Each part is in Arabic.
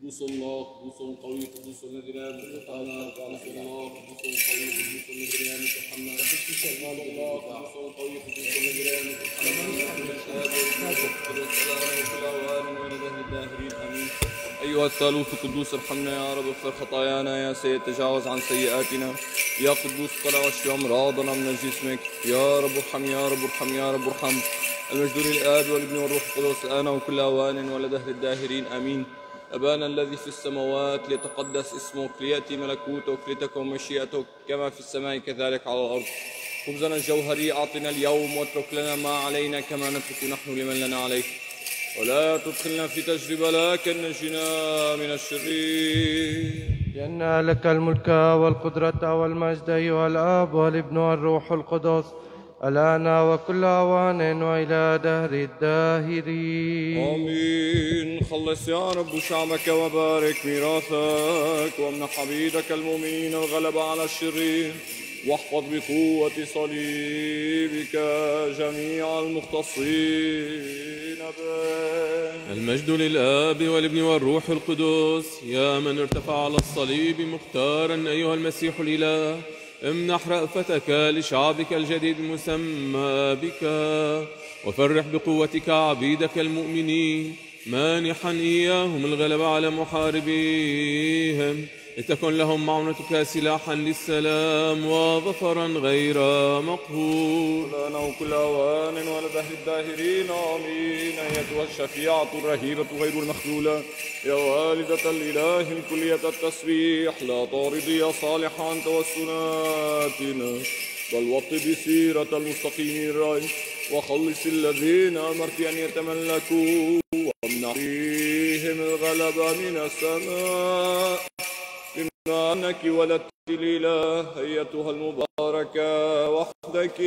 قدوس الله قدوس قوي قدوس الذي لا تعالى قدوس الله قدوس قوي قدوس الذي لا محمد. قدوس الله قدوس قوي قدوس الذي لا امين أيها الثالوث القدوس ارحمنا يا رب اغفر خطايانا يا سيد تجاوز عن سيئاتنا. يا قدوس قنا واشف امراضنا من جسمك يا رب ارحم يا رب ارحم يا رب ارحم. المجد للاب والابن والروح القدس الان وكل أوان ولدهر الداهرين آمين. أبانا الذي في السماوات ليتقدس اسمك ليأتي ملكوتك لتكن مشيئتك كما في السماء كذلك على الأرض. خبزنا الجوهري أعطنا اليوم واترك لنا ما علينا كما نترك نحن لمن لنا عليك. ولا تدخلنا في تجربة لكن نجنا من الشرير. لأن لك الملك والقدرة والمجد أيها الآب والابن والروح القدس. الآن وكل أوان وإلى دهر الداهرين آمين. خلص يا رب شعبك وبارك ميراثك وامنح عبيدك المؤمنين الغلبة على الشرير. واحفظ بقوة صليبك جميع المختصين به. المجد للآب والابن والروح القدس يا من ارتفع على الصليب مختارا أيها المسيح الإله. امنح رأفتك لشعبك الجديد المسمى بك وفرح بقوتك عبيدك المؤمنين مانحا إياهم الغلبة على محاربيهم. لتكن لهم معونتك سلاحا للسلام وظفرا غير مقهور لنا وكل أوان ولدهر الداهرين آمين. أيتها الشفيعة الرهيبة غير المخلولة. يا والدة الإله الكلية التسبيح لا طاردي يا صالح عن توسلاتنا. بل وط بسيرة المستقيم الرأي وخلص الذين أمرت أن يتملكوا. وامنع فيهم الغلبة من السماء. أنك ولدت الإله أيتها المباركة وحدك.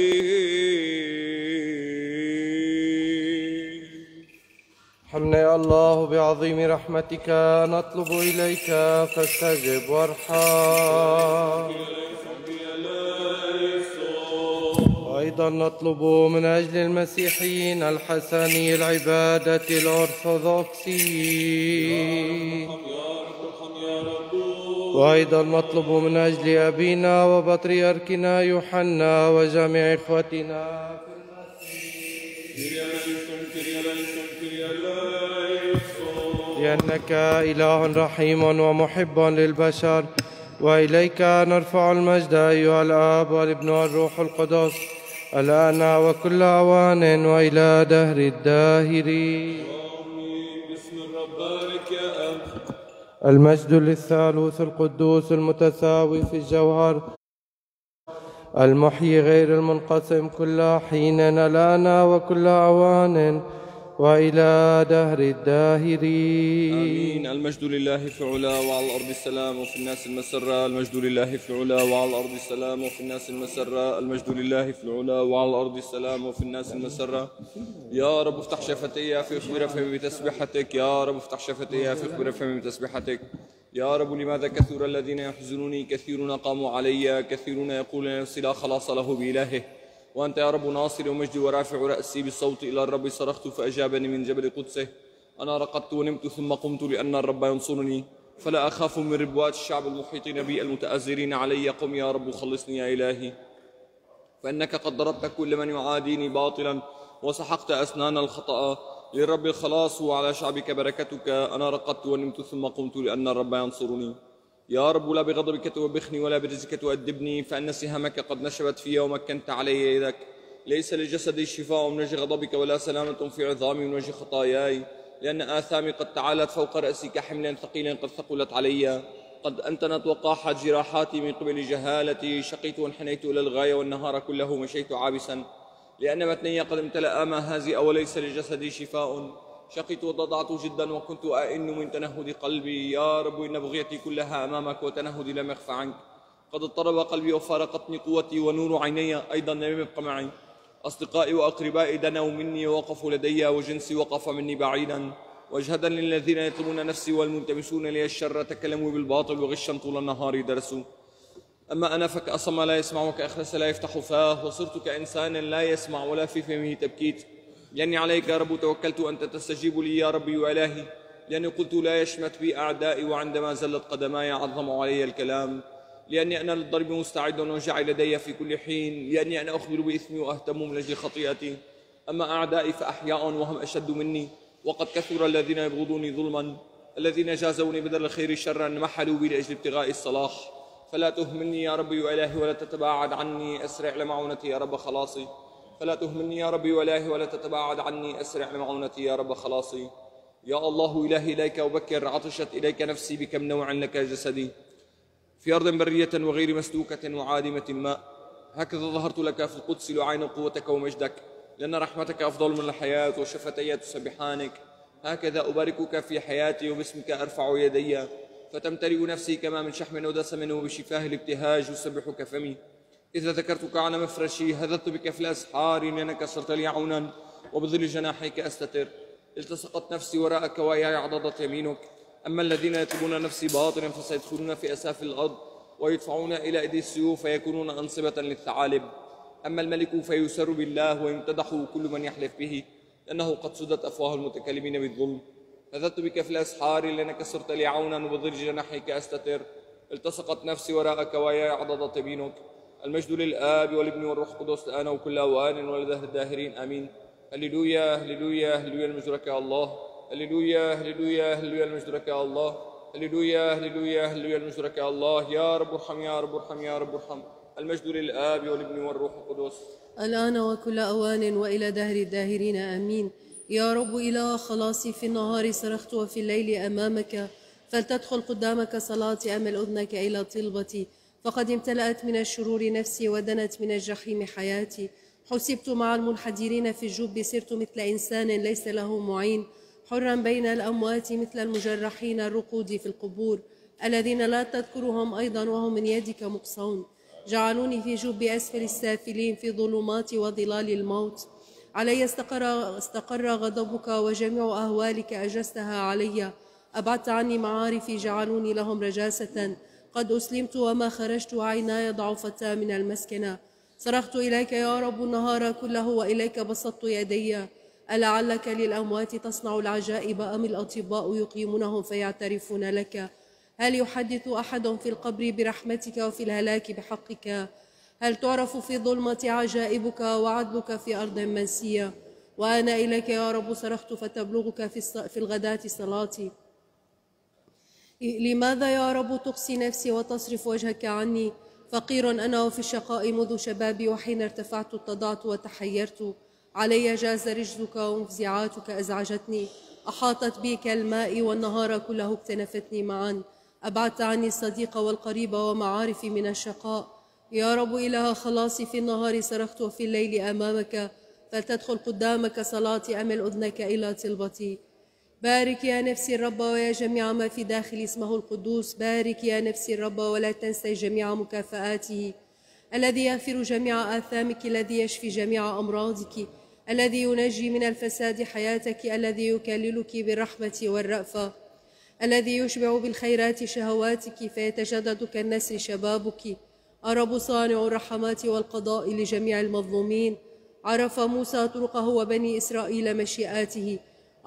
ارحمنا يا الله بعظيم رحمتك نطلب إليك فاستجب وارحم. وأيضا نطلب من أجل المسيحيين الحسني العبادة الأرثوذكسي وأيضا نطلب من أجل أبينا وبطريركنا يوحنا وجميع إخوتنا. لأنك إله رحيم ومحب للبشر وإليك نرفع المجد أيها الآب والابن والروح القدس الآن وكل أوان وإلى دهر الداهرين. باسم الرب بارك يا المجد للثالوث القدوس المتساوي في الجوهر المحيي غير المنقسم كل حين الآن وكل أوان. وإلى دهر الداهرين. آمين. المجد لله في علا وعلى الأرض السلام وفي الناس المسرة المجد لله في علا وعلى الأرض السلام وفي الناس المسرة المجد لله في العلا وعلى الأرض السلام وفي الناس المسرة يا رب افتح شفتي في خبر فمي بتسبيحتك. يا رب افتح شفتي في خبر فمي بتسبيحتك. يا رب لماذا كثر الذين يحزنوني؟ كثيرون قاموا علي كثيرون يقولون لا خلاص له بإلهه. وأنت يا رب ناصر ومجدي ورافع رأسي بالصوت إلى الرب صرخت فأجابني من جبل قدسه. أنا رقدت ونمت ثم قمت لأن الرب ينصرني. فلا أخاف من ربوات الشعب المحيطين بي المتأزرين علي. قم يا رب خلصني يا إلهي. فإنك قد ضربت كل من يعاديني باطلا وسحقت أسنان الخطأ. للرب الخلاص وعلى شعبك بركتك. أنا رقدت ونمت ثم قمت لأن الرب ينصرني. يا رب لا بغضبك توبخني ولا برزقك تؤدبني فإن سهامك قد نشبت في ومكنت علي يدك. ليس لجسدي شفاء من وجه غضبك ولا سلامة في عظامي من وجه خطاياي. لأن آثامي قد تعالت فوق رأسي كحمل ثقيل قد ثقلت علي. قد أنتنت وقاحت جراحاتي من قبل جهالتي. شقيت وانحنيت إلى الغاية والنهار كله مشيت عابسا. لأن متني قد امتلأ ما هذه وليس لجسدي شفاء. شقيت وضضعت جدا وكنت أئن من تنهد قلبي. يا رب إن بغيتي كلها أمامك وتنهدي لم يخف عنك. قد اضطرب قلبي وفارقتني قوتي ونور عيني. أيضا لم يبق معي. أصدقائي وأقربائي دنوا مني ووقفوا لدي وجنسي وقف مني بعيدا. واجهدا للذين يطلبون نفسي والملتمسون لي الشر. تكلموا بالباطل وغشا طول النهار درسوا. أما أنا فكأصم لا يسمع وكأخرس لا يفتح فاه. وصرت كإنسان لا يسمع ولا في فمه تبكيت. لأني عليك يا رب توكلت أنت تستجيب لي يا ربي وإلهي. لأني قلت لا يشمت بي أعدائي وعندما زلت قدماي عظموا علي الكلام. لأني أنا للضرب مستعد ووجع لدي في كل حين. لأني أنا أخبر بإثمي وأهتم من أجل خطيئتي. أما أعدائي فأحياء وهم أشد مني. وقد كثر الذين يبغضوني ظلما. الذين جازوني بدل الخير شرا محلوا بي لأجل ابتغاء الصلاح. فلا تهمني يا ربي وإلهي ولا تتباعد عني. أسرع لمعونتي يا رب خلاصي. فلا تهمني يا ربي وإلهي ولا تتباعد عني. أسرع لمعونتي يا رب خلاصي. يا الله إلهي إليك أبكر عطشت إليك نفسي بكم نوع لك جسدي. في أرض برية وغير مسلوكة وعادمة ماء هكذا ظهرت لك في القدس لأعين قوتك ومجدك. لأن رحمتك أفضل من الحياة وشفتي تسبحانك. هكذا أباركك في حياتي وباسمك أرفع يدي. فتمتلئ نفسي كما من شحم ودسم وبشفاه الابتهاج يسبحك فمي. إذا ذكرتك على مفرشي هذت بك في الأسحار لأنك صرت لي عونا وبظل جناحيك أستتر. التصقت نفسي وراءك وياي عضدت يمينك. أما الذين يطلبون نفسي باطلا فسيدخلون في أساف الأرض ويدفعون إلى أيدي السيوف فيكونون أنصبة للثعالب. أما الملك فيسر بالله ويمتدح كل من يحلف به لأنه قد سدت أفواه المتكلمين بالظلم. هذت بك في الأسحار لأنك صرت لي عونا وبضر جناحك أستتر. التصقت نفسي وراءك وياي عضدت يمينك. المجد للآب والابن والروح القدس الآن وكل أوان ولدهر الداهرين آمين. هللويا هللويا هللويا المجد لك يا الله. هللويا هللويا هللويا المجد لك يا الله. هللويا هللويا هللويا المجد لك يا الله. يا رب ارحم يا رب ارحم يا رب ارحم. المجد للآب والابن والروح القدس. الآن وكل أوان وإلى دهر الداهرين آمين. يا رب إله خلاصي في النهار صرخت وفي الليل أمامك فلتدخل قدامك صلاتي أمل أذنك إلى طلبتي. فقد امتلأت من الشرور نفسي ودنت من الجحيم حياتي. حسبت مع المنحدرين في الجب صرت مثل إنسان ليس له معين. حرا بين الأموات مثل المجرحين الرقود في القبور. الذين لا تذكرهم أيضا وهم من يدك مقصون. جعلوني في جب أسفل السافلين في ظلمات وظلال الموت. علي استقر, استقر غضبك وجميع أهوالك أجستها علي. أبعدت عني معارفي جعلوني لهم رجاسة. قد أسلمت وما خرجت عيناي ضعفتا من المسكنة صرخت إليك يا رب النهار كله وإليك بسطت يدي. ألعلك للأموات تصنع العجائب أم الأطباء يقيمونهم فيعترفون لك؟ هل يحدث أحد في القبر برحمتك وفي الهلاك بحقك؟ هل تعرف في ظلمة عجائبك وعدلك في أرض منسية؟ وأنا إليك يا رب صرخت فتبلغك في الغداة صلاتي. لماذا يا رب تقسي نفسي وتصرف وجهك عني؟ فقير أنا وفي الشقاء منذ شبابي وحين ارتفعت اتضعت وتحيرت. علي جاز رجلك وانفزاعاتك أزعجتني. أحاطت بي كالماء والنهار كله اكتنفتني معا. أبعدت عني الصديق والقريب ومعارفي من الشقاء. يا رب إله خلاصي في النهار صرخت وفي الليل أمامك. فلتدخل قدامك صلاتي أمل أذنك إلى طلبتي؟ بارك يا نفسي الرب ويا جميع ما في داخل اسمه القدوس. بارك يا نفسي الرب ولا تنسي جميع مكافآته. الذي يغفر جميع آثامك الذي يشفي جميع أمراضك الذي ينجي من الفساد حياتك الذي يكللك بالرحمة والرأفة الذي يشبع بالخيرات شهواتك فيتجدد كالنسر شبابك. الرب صانع الرحمات والقضاء لجميع المظلومين. عرف موسى طرقه وبني إسرائيل مشيئاته.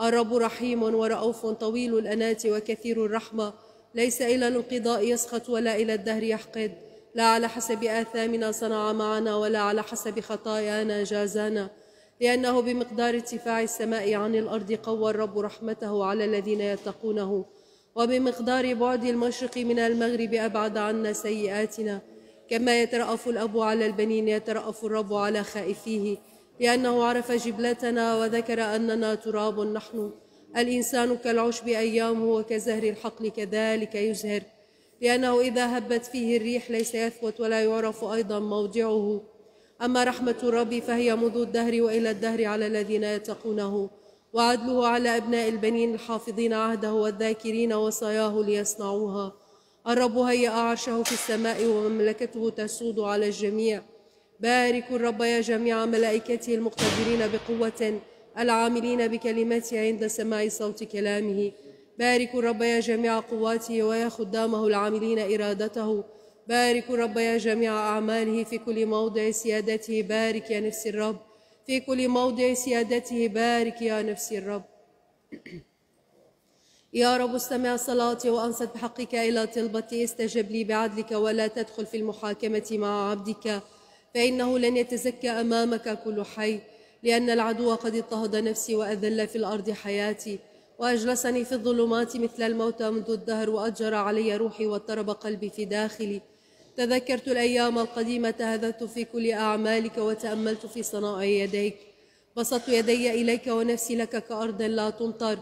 الرب رحيم ورؤوف طويل الأنات وكثير الرحمة. ليس إلى الانقضاء يسخط ولا إلى الدهر يحقد. لا على حسب آثامنا صنع معنا ولا على حسب خطايانا جازانا. لأنه بمقدار ارتفاع السماء عن الأرض قوى الرب رحمته على الذين يتقونه. وبمقدار بعد المشرق من المغرب أبعد عنا سيئاتنا. كما يترأف الأب على البنين يترأف الرب على خائفيه. لأنه عرف جبلتنا وذكر أننا تراب نحن. الإنسان كالعشب أيامه وكزهر الحقل كذلك يزهر. لأنه إذا هبت فيه الريح ليس يثبت ولا يعرف أيضا موضعه. أما رحمة الرب فهي منذ الدهر وإلى الدهر على الذين يتقونه. وعدله على أبناء البنين الحافظين عهده والذاكرين وصاياه ليصنعوها. الرب هيأ عرشه في السماء ومملكته تسود على الجميع. باركوا الرب يا جميع ملائكته المقتدرين بقوة العاملين بكلمته عند سماع صوت كلامه. باركوا الرب يا جميع قواته ويا خدامه العاملين إرادته. باركوا الرب يا جميع أعماله في كل موضع سيادته. بارك يا نفس الرب. في كل موضع سيادته. بارك يا نفس الرب. يا رب استمع صلاتي وأنصت بحقك إلى طلبتي. استجب لي بعدلك ولا تدخل في المحاكمة مع عبدك. فإنه لن يتزكى أمامك كل حي لأن العدو قد اضطهد نفسي وأذل في الأرض حياتي وأجلسني في الظلمات مثل الموتى منذ الدهر وأجر علي روحي واضطرب قلبي في داخلي. تذكرت الأيام القديمة تهذبت في كل أعمالك وتأملت في صنائع يديك. بسطت يدي إليك ونفسي لك كأرض لا تمطر.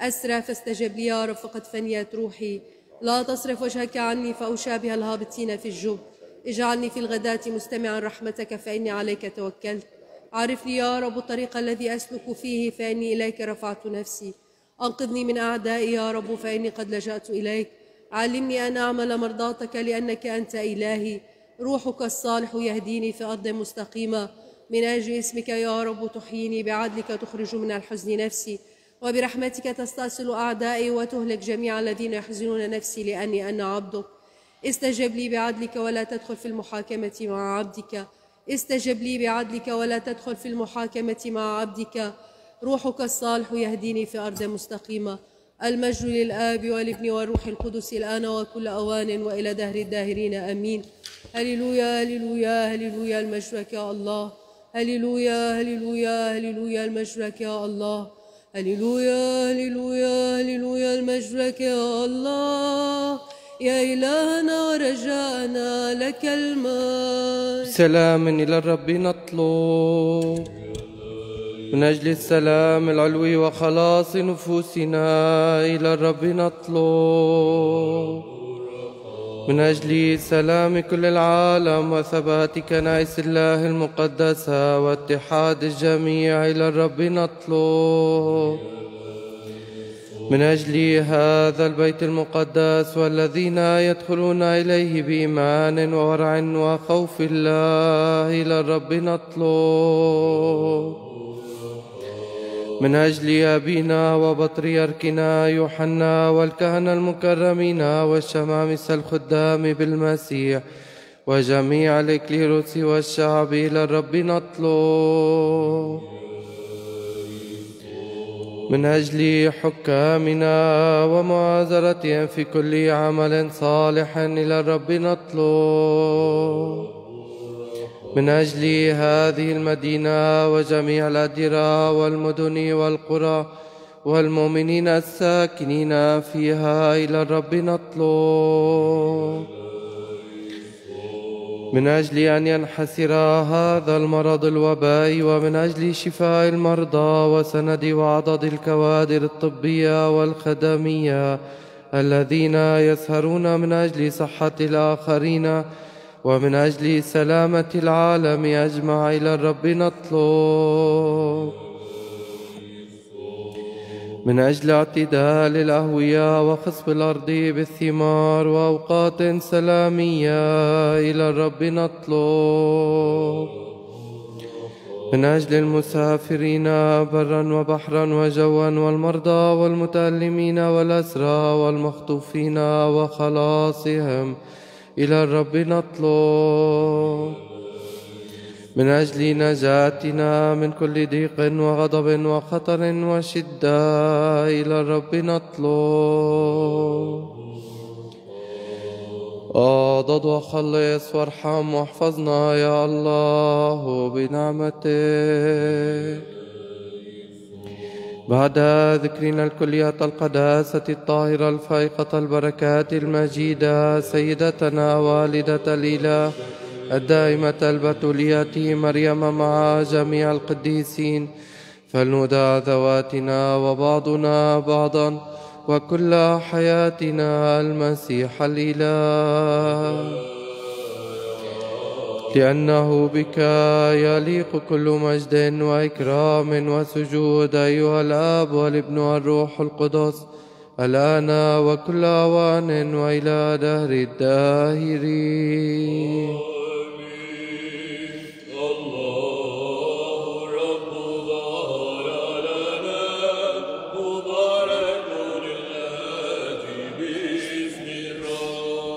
أسرى فاستجب لي يا رب فقد فنيت روحي. لا تصرف وجهك عني فأشابه الهابطين في الجب. اجعلني في الغداة مستمعا رحمتك فإني عليك توكلت. عرفني يا رب الطريق الذي أسلك فيه فإني إليك رفعت نفسي. أنقذني من أعدائي يا رب فإني قد لجأت إليك. علمني أن أعمل مرضاتك لأنك أنت إلهي. روحك الصالح يهديني في أرض مستقيمة من أجل اسمك يا رب تحييني بعدلك تخرج من الحزن نفسي. وبرحمتك تستأصل أعدائي وتهلك جميع الذين يحزنون نفسي لأني أنا عبدك. استجب لي بعدلك ولا تدخل في المحاكمة مع عبدك. استجب لي بعدلك ولا تدخل في المحاكمة مع عبدك. روحك الصالح يهديني في أرض مستقيمة. المجد للآب والابن والروح القدس الآن وكل أوان وإلى دهر الداهرين. آمين. هللويا هللويا هللويا المجد يا الله. هللويا هللويا هللويا المجد يا الله. هللويا هللويا هللويا المجد يا الله. يا إلهنا ورجاءنا لك المجد. سلام إلى الرب نطلب. من أجل السلام العلوي وخلاص نفوسنا إلى الرب نطلب. من أجل سلام كل العالم وثبات كنائس الله المقدسة واتحاد الجميع إلى الرب نطلب. من أجل هذا البيت المقدس والذين يدخلون إليه بإيمان وورع وخوف الله إلى الرب نطلب. من أجل أبينا وبطريركنا يوحنا والكهنة المكرمين والشمامسة الخدام بالمسيح وجميع الإكليروس والشعب إلى الرب نطلب. من أجل حكامنا ومعاذرتهم في كل عمل صالح إلى الرب نطلب. من أجل هذه المدينة وجميع الأديرة والمدن والقرى والمؤمنين الساكنين فيها إلى الرب نطلب. من أجل أن ينحسر هذا المرض الوبائي ومن أجل شفاء المرضى وسند وعضد الكوادر الطبية والخدمية الذين يسهرون من أجل صحة الآخرين ومن أجل سلامة العالم أجمع إلى الرب نطلب. من أجل اعتدال الأهوية وخصب الأرض بالثمار وأوقات سلامية إلى الرب نطلب. من أجل المسافرين برا وبحرا وجوا والمرضى والمتألمين والأسرى والمخطوفين وخلاصهم إلى الرب نطلب. من أجل نجاتنا من كل ضيق وغضب وخطر وشدة إلى الرب نطلب. أضد وخلص وارحم واحفظنا يا الله بنعمتك. بعد ذكرنا الكلية القداسة الطاهرة الفائقة البركات المجيدة سيدتنا والدة الإله الدائمة البتولية مريم مع جميع القديسين فلندى ذواتنا وبعضنا بعضا وكل حياتنا المسيح الإله. لأنه بك يليق كل مجد وإكرام وسجود أيها الآب والابن والروح القدس الآن وكل أوان وإلى دهر الداهرين.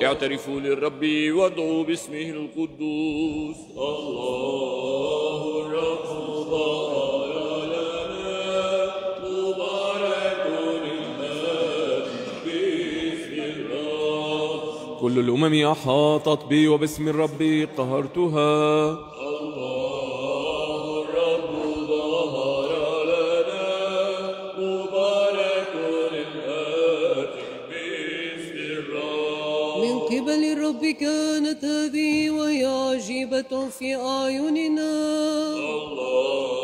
اعترفوا للرب وادعوا باسمه القدوس. الله الرب ظهر لنا مبارك باسم كل الأمم أحاطت بي وباسم الرب قهرتها. الرب كانت هذه وهي عجيبة في أعيننا. الله.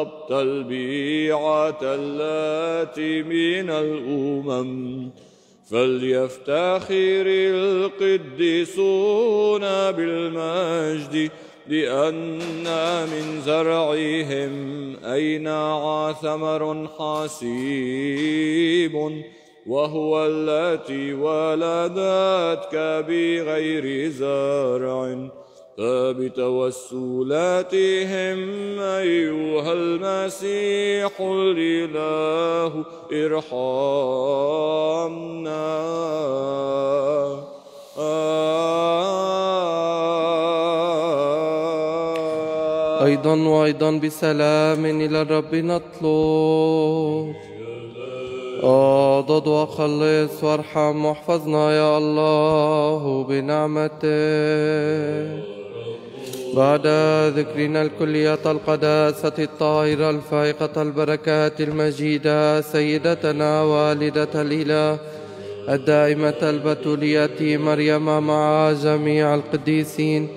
فخطبت البيعة التي من الأمم فليفتخر القديسون بالمجد لأن من زرعهم أينع ثمر حسيب وهو التي ولدتك بغير زرع. فبتوسلاتهم أيها المسيح الإله ارحمنا. أيضا وأيضا بسلام إلى الرب نطلب. أضد وخلص وارحم واحفظنا يا الله بنعمتك بعد ذكرنا الكلية القداسة الطاهرة الفائقة البركات المجيدة سيدتنا والدة الإله الدائمة البتولية مريم مع جميع القديسين.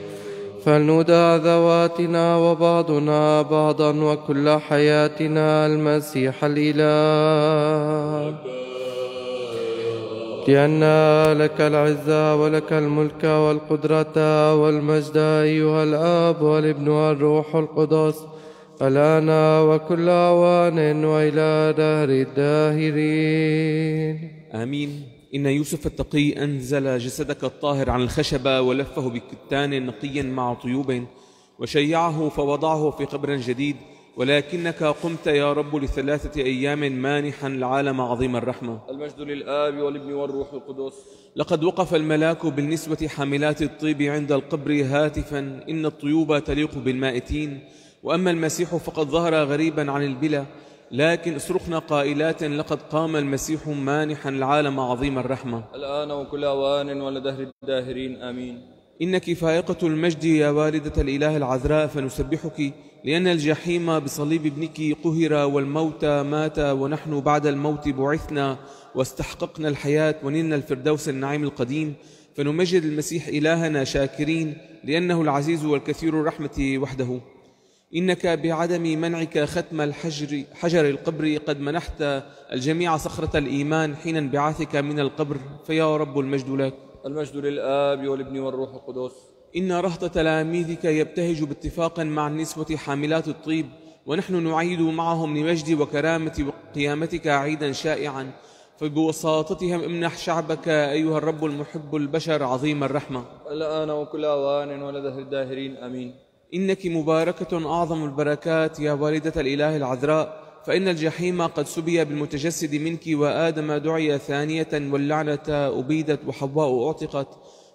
فلندع ذواتنا وبعضنا بعضا وكل حياتنا المسيح الإله. لأن لك العزة ولك الملك والقدرة والمجد أيها الآب والابن والروح القدس الآن وكل أوان وإلى دهر الداهرين. آمين. إن يوسف التقي أنزل جسدك الطاهر عن الخشبة ولفه بكتان نقي مع طيوب وشيعه فوضعه في قبر جديد ولكنك قمت يا رب لثلاثة أيام مانحا العالم عظيم الرحمة. المجد للآب والابن والروح القدس. لقد وقف الملاك بالنسبة حاملات الطيب عند القبر هاتفا. إن الطيوب تليق بالمائتين وأما المسيح فقد ظهر غريبا عن البلا. لكن اصرخنا قائلات لقد قام المسيح مانحا العالم عظيم الرحمة. الآن وكل أوان ولدهر الداهرين آمين. إنك فائقة المجد يا والدة الإله العذراء فنسبحك لأن الجحيم بصليب ابنك قهر والموت مات ونحن بعد الموت بعثنا واستحققنا الحياة ونلنا الفردوس النعيم القديم. فنمجد المسيح إلهنا شاكرين لأنه العزيز والكثير الرحمة وحده. إنك بعدم منعك ختم الحجر حجر القبر قد منحت الجميع صخرة الإيمان حين انبعاثك من القبر. فيا رب المجد لك. المجد للآب والابن والروح القدس. إن رهط تلاميذك يبتهج باتفاق مع النسوة حاملات الطيب ونحن نعيد معهم لمجد وكرامة وقيامتك عيدا شائعا. فبوساطتهم امنح شعبك أيها الرب المحب البشر عظيم الرحمة. الآن وكل أوان ولدة الداهرين أمين. إنك مباركة أعظم البركات يا والدة الإله العذراء فإن الجحيم قد سبي بالمتجسد منك وآدم دعي ثانية واللعنة أبيدت وحواء أعتقت.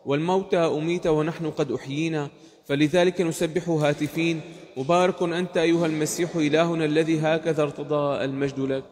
والموتى أميت ونحن قد أحيينا فلذلك نسبح هاتفين مبارك أنت أيها المسيح إلهنا الذي هكذا ارتضى المجد لك.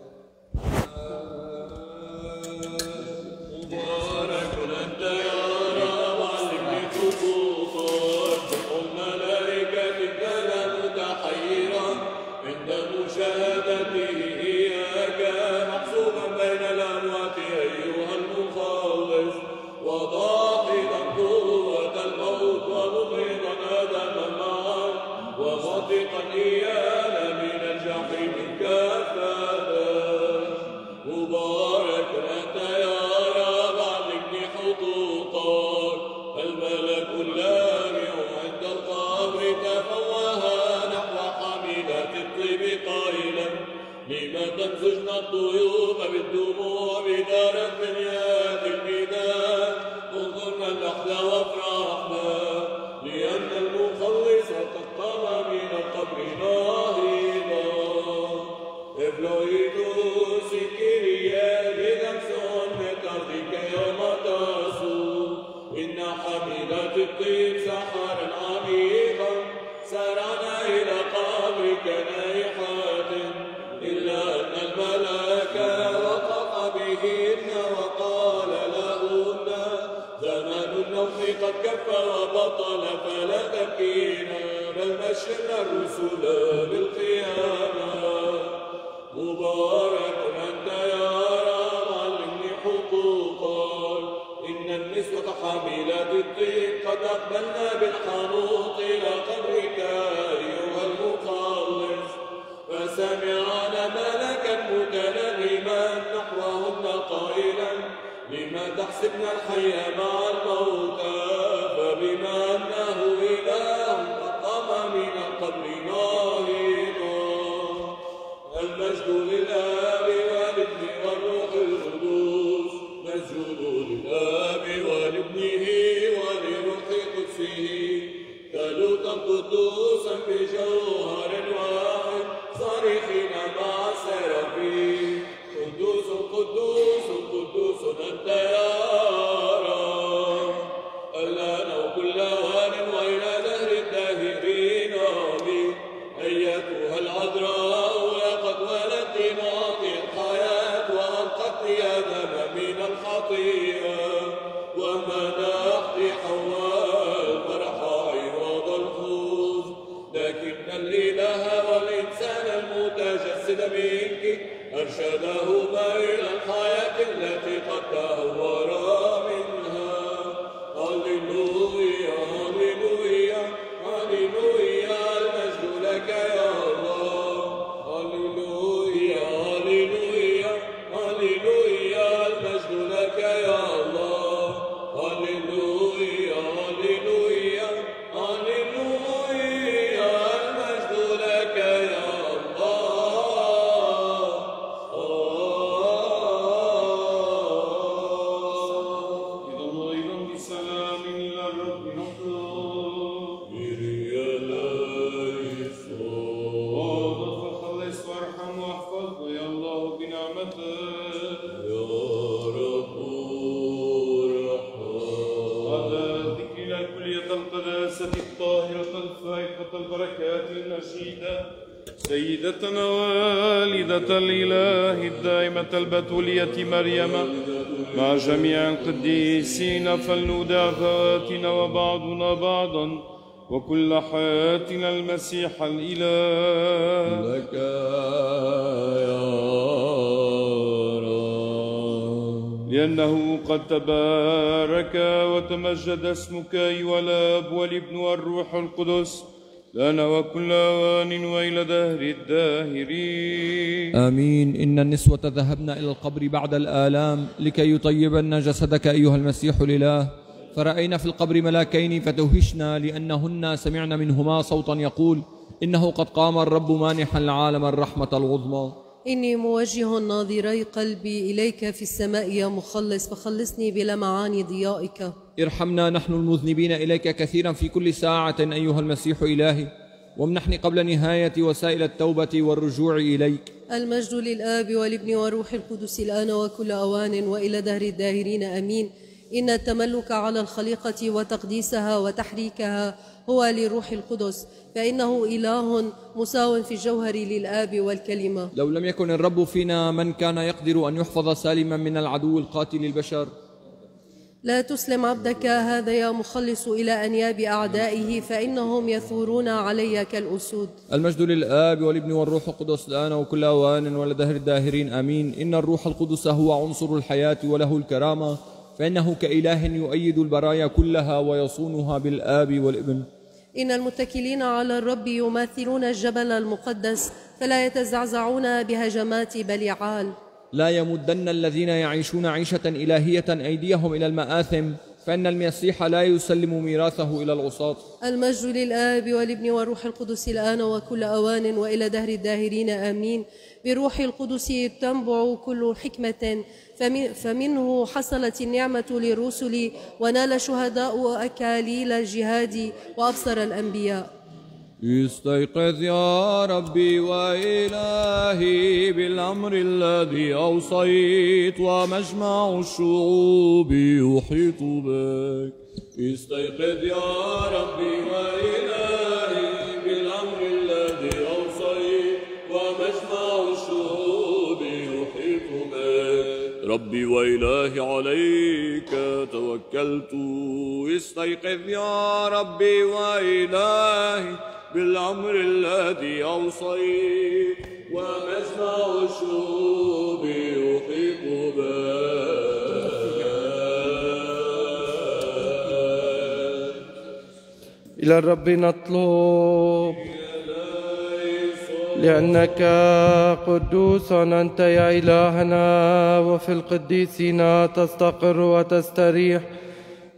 الية مريم. مع جميع القديسين فلنودع وبعضنا بعضا وكل حياتنا المسيح الإله. لك يا رب. لأنه قد تبارك وتمجد اسمك أيها الأب والابن والروح القدس لنا وكل آوان وإلى دهر الدار آمين. إن النسوة ذهبن إلى القبر بعد الآلام لكي يطيبن جسدك أيها المسيح الإله. فرأينا في القبر ملاكين فتوهشنا لأنهن سمعن منهما صوتا يقول إنه قد قام الرب مانحا العالم الرحمة العظمى. إني موجه ناظري قلبي إليك في السماء يا مخلص فخلصني بلمعان ضيائك. ارحمنا نحن المذنبين إليك كثيرا في كل ساعة أيها المسيح إلهي. وامنحني قبل نهاية وسائل التوبة والرجوع إليك. المجد للآب والابن والروح القدس الآن وكل أوان وإلى دهر الداهرين أمين. إن التملك على الخليقة وتقديسها وتحريكها هو للروح القدس فإنه إله مساو في الجوهر للآب والكلمة. لو لم يكن الرب فينا من كان يقدر أن يحفظ سالما من العدو القاتل البشر؟ لا تسلم عبدك هذا يا مخلص إلى أنياب أعدائه فإنهم يثورون علي كالأسود. المجد للآب والابن والروح القدس الآن وكل أوان ولدهر الداهرين آمين. إن الروح القدس هو عنصر الحياة وله الكرامة فإنه كإله يؤيد البرايا كلها ويصونها بالآب والابن. إن المتكلين على الرب يماثلون الجبل المقدس فلا يتزعزعون بهجمات بليعال لا يمدن الذين يعيشون عيشة إلهية أيديهم إلى المآثم فإن المسيح لا يسلم ميراثه إلى العصاة المجد للآب والابن والروح القدس الآن وكل أوان وإلى دهر الداهرين آمين. بروح القدس تنبع كل حكمة فمن فمنه حصلت النعمة للرسل ونال شهداء أكاليل الجهاد وأبصر الأنبياء. استيقظ يا ربي وإلهي بالأمر الذي أوصيت ومجمع الشعوب يحيط بك. استيقظ يا ربي وإلهي بالأمر الذي أوصيت ومجمع الشعوب يحيط بك. ربي وإلهي عليك توكلت. استيقظ يا ربي وإلهي بالأمر الذي أوصيت ومجمع الشعوب يحيط إلى الرب نطلب لأنك قدوس أنت يا إلهنا وفي القديسين تستقر وتستريح.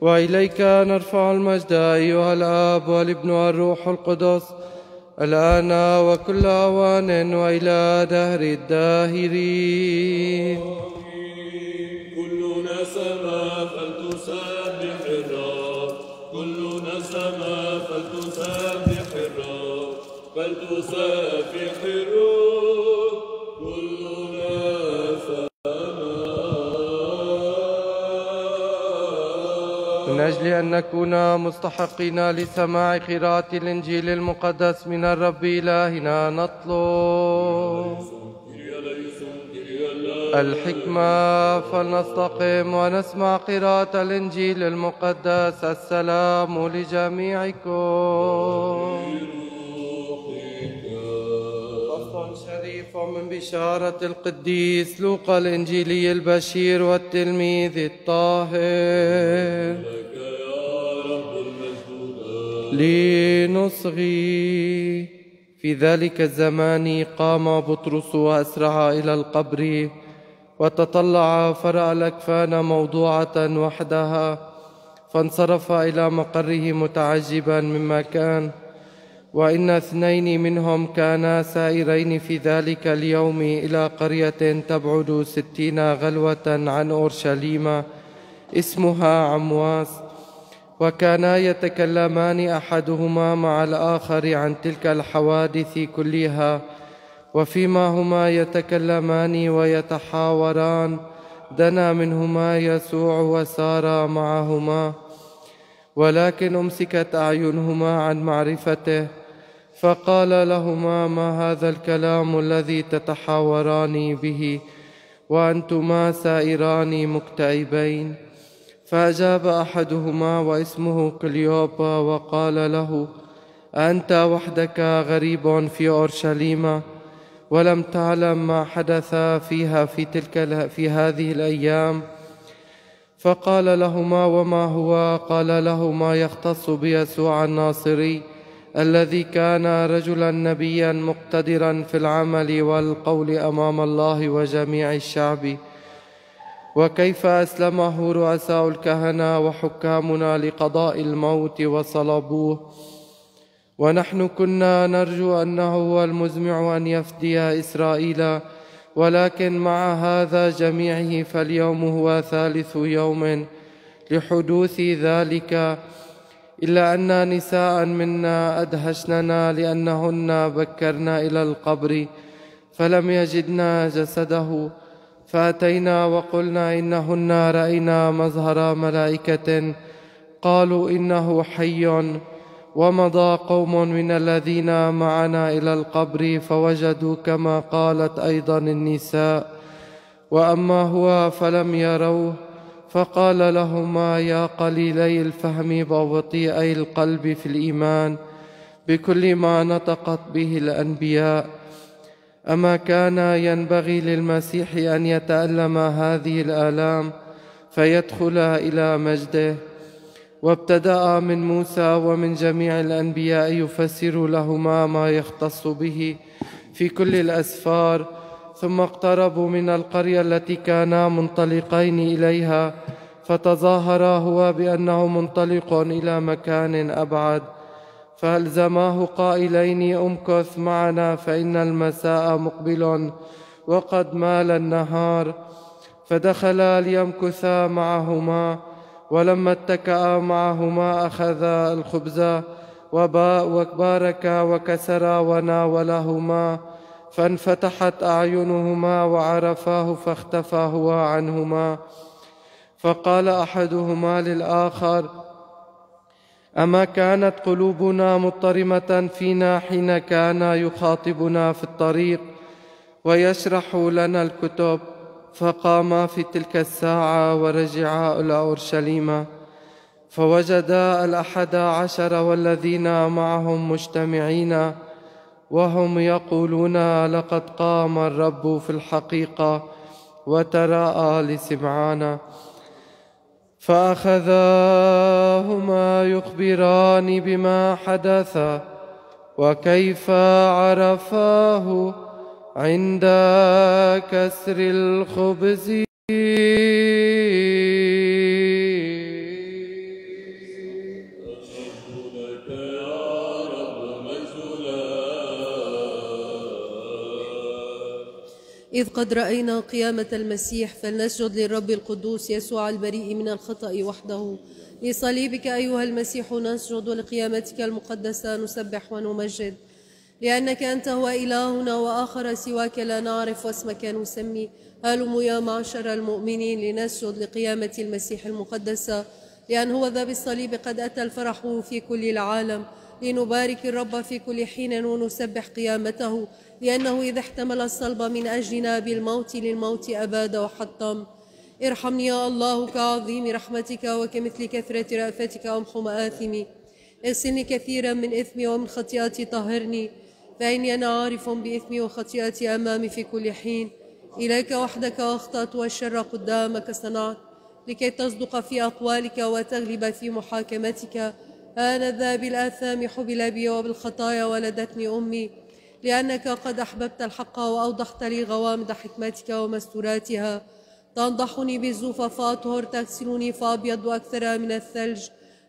وإليك نرفع المجد أيها الآب والابن والروح القدس. الآن وكل أوان وإلى دهر الداهرين. أن نكون مستحقين لسماع قراءة الإنجيل المقدس من الرب إلهنا. نطلب الحكمة فلنستقم ونسمع قراءة الإنجيل المقدس. السلام لجميعكم. شريف من بشارة القديس لوقا الإنجيلي البشير والتلميذ الطاهر. لنصغي. في ذلك الزمان قام بطرس وأسرع إلى القبر وتطلع فرأى الأكفان موضوعة وحدها فانصرف إلى مقره متعجبا مما كان. وإن اثنين منهم كانا سائرين في ذلك اليوم إلى قرية تبعد ستين غلوة عن أورشليم اسمها عمواس. وكانا يتكلمان أحدهما مع الآخر عن تلك الحوادث كلها وفيما هما يتكلمان ويتحاوران دنا منهما يسوع وسار معهما. ولكن أمسكت أعينهما عن معرفته فقال لهما ما هذا الكلام الذي تتحاوران به؟ وأنتما سائران مكتئبين. فأجاب أحدهما واسمه كليوبا وقال له أنت وحدك غريب في أورشليم ولم تعلم ما حدث فيها في تلك في هذه الأيام؟ فقال لهما وما هو؟ قال له ما يختص بيسوع الناصري الذي كان رجلا نبيا مقتدرا في العمل والقول أمام الله وجميع الشعب. وكيف أسلمه رؤساء الكهنة وحكامنا لقضاء الموت وصلبوه؟ ونحن كنا نرجو أنه هو المزمع أن يفدي إسرائيل ولكن مع هذا جميعه فاليوم هو ثالث يوم لحدوث ذلك. إلا أن نساء منا أدهشننا لأنهن بكرنا إلى القبر فلم يجدنا جسده. فأتينا وقلنا إنهن رأينا مظهر ملائكة. قالوا إنه حي. ومضى قوم من الذين معنا إلى القبر فوجدوا كما قالت أيضا النساء. وأما هو فلم يروه فقال لهما يا قليلي الفهم وبطيئي القلب في الإيمان بكل ما نطقت به الأنبياء. أما كان ينبغي للمسيح أن يتألم هذه الآلام فيدخل إلى مجده وابتدأ من موسى ومن جميع الأنبياء يفسر لهما ما يختص به في كل الأسفار ثم اقتربوا من القرية التي كانا منطلقين إليها فتظاهر هو بأنه منطلق إلى مكان أبعد فألزماه قائلين أمكث معنا فإن المساء مقبل وقد مال النهار فدخلا ليمكثا معهما ولما اتكأ معهما أخذ الخبز وبارك وكسر وناولهما فانفتحت أعينهما وعرفاه فاختفى هو عنهما فقال أحدهما للآخر أما كانت قلوبنا مضطرمة فينا حين كان يخاطبنا في الطريق ويشرح لنا الكتب فقام في تلك الساعة ورجعا إلى أورشليم فوجدا الأحد عشر والذين معهم مجتمعين وهم يقولون لقد قام الرب في الحقيقة وتراءى لسمعان فأخذاهما يخبران بما حدث وكيف عرفاه عند كسر الخبز. إذ قد رأينا قيامة المسيح فلنسجد للرب القدوس يسوع البريء من الخطأ وحده. لصليبك أيها المسيح نسجد ولقيامتك المقدسة نسبح ونمجد. لأنك أنت هو إلهنا وآخر سواك لا نعرف واسمك نسمي. هلموا يا معشر المؤمنين لنسجد لقيامة المسيح المقدسة لأن هو ذا بالصليب قد أتى الفرح في كل العالم. لنبارك الرب في كل حين ونسبح قيامته. لأنه إذا احتمل الصلب من أجلنا بالموت للموت أباد وحطم. ارحمني يا الله كعظيم رحمتك وكمثل كثرة رأفتك أمحو مآثمي. اغسلني كثيرا من إثمي ومن خطيئتي طهرني. فإني أنا عارف بإثمي وخطيئتي أمامي في كل حين. إليك وحدك أخطأت والشر قدامك صنعت. لكي تصدق في أقوالك وتغلب في محاكمتك. آنذا بالآثام حبل بي وبالخطايا ولدتني أمي. لأنك قد أحببت الحق وأوضحت لي غوامض حكمتك ومستوراتها. تنضحني بالزوف فأطهر تغسلني فأبيض أكثر من الثلج.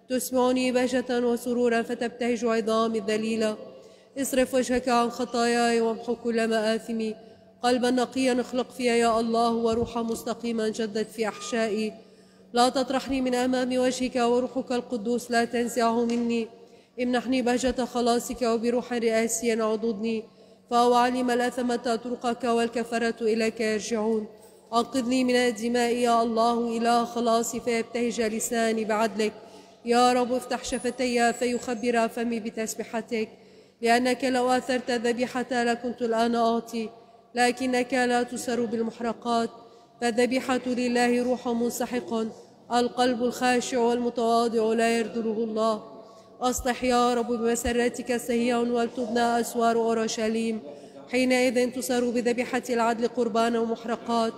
تسمعني بهجة وسرورا فتبتهج عظامي الذليلة اصرف وجهك عن خطاياي وامحو كل مآثمي. قلبا نقيا اخلق فيا يا الله وروحا مستقيما جدد في أحشائي. لا تطرحني من أمام وجهك وروحك القدوس لا تنزعه مني. امنحني بهجة خلاصك وبروح رئاسي عضدني. فهو علم الأثمة طرقك والكفرة إليك يرجعون. أنقذني من الدماء يا الله إله خلاصي فيبتهج لساني بعدلك. يا رب افتح شفتي فيخبر فمي بتسبحتك لأنك لو آثرت ذبيحة لكنت الآن أعطي. لكنك لا تسر بالمحرقات. فالذبيحة لله روح منسحق. القلب الخاشع والمتواضع لا يرذله الله. أصلح يا رب بمسرتك سهيا ولتبنى أسوار أورشليم. حينئذ تسر بذبيحة العدل قربان ومحرقات.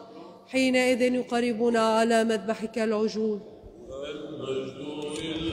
حينئذ يقربون على مذبحك العجول. المجد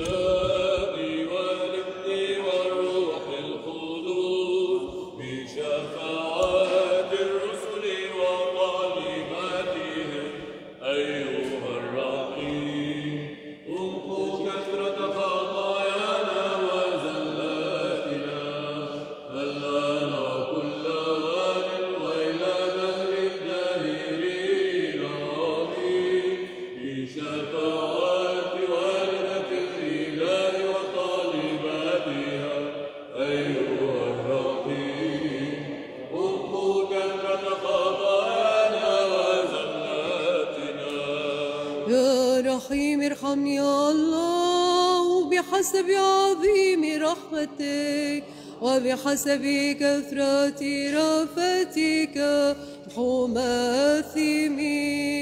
بحسب عظيم رحمتك وبحسب كثرة رأفتك امحو ماثمي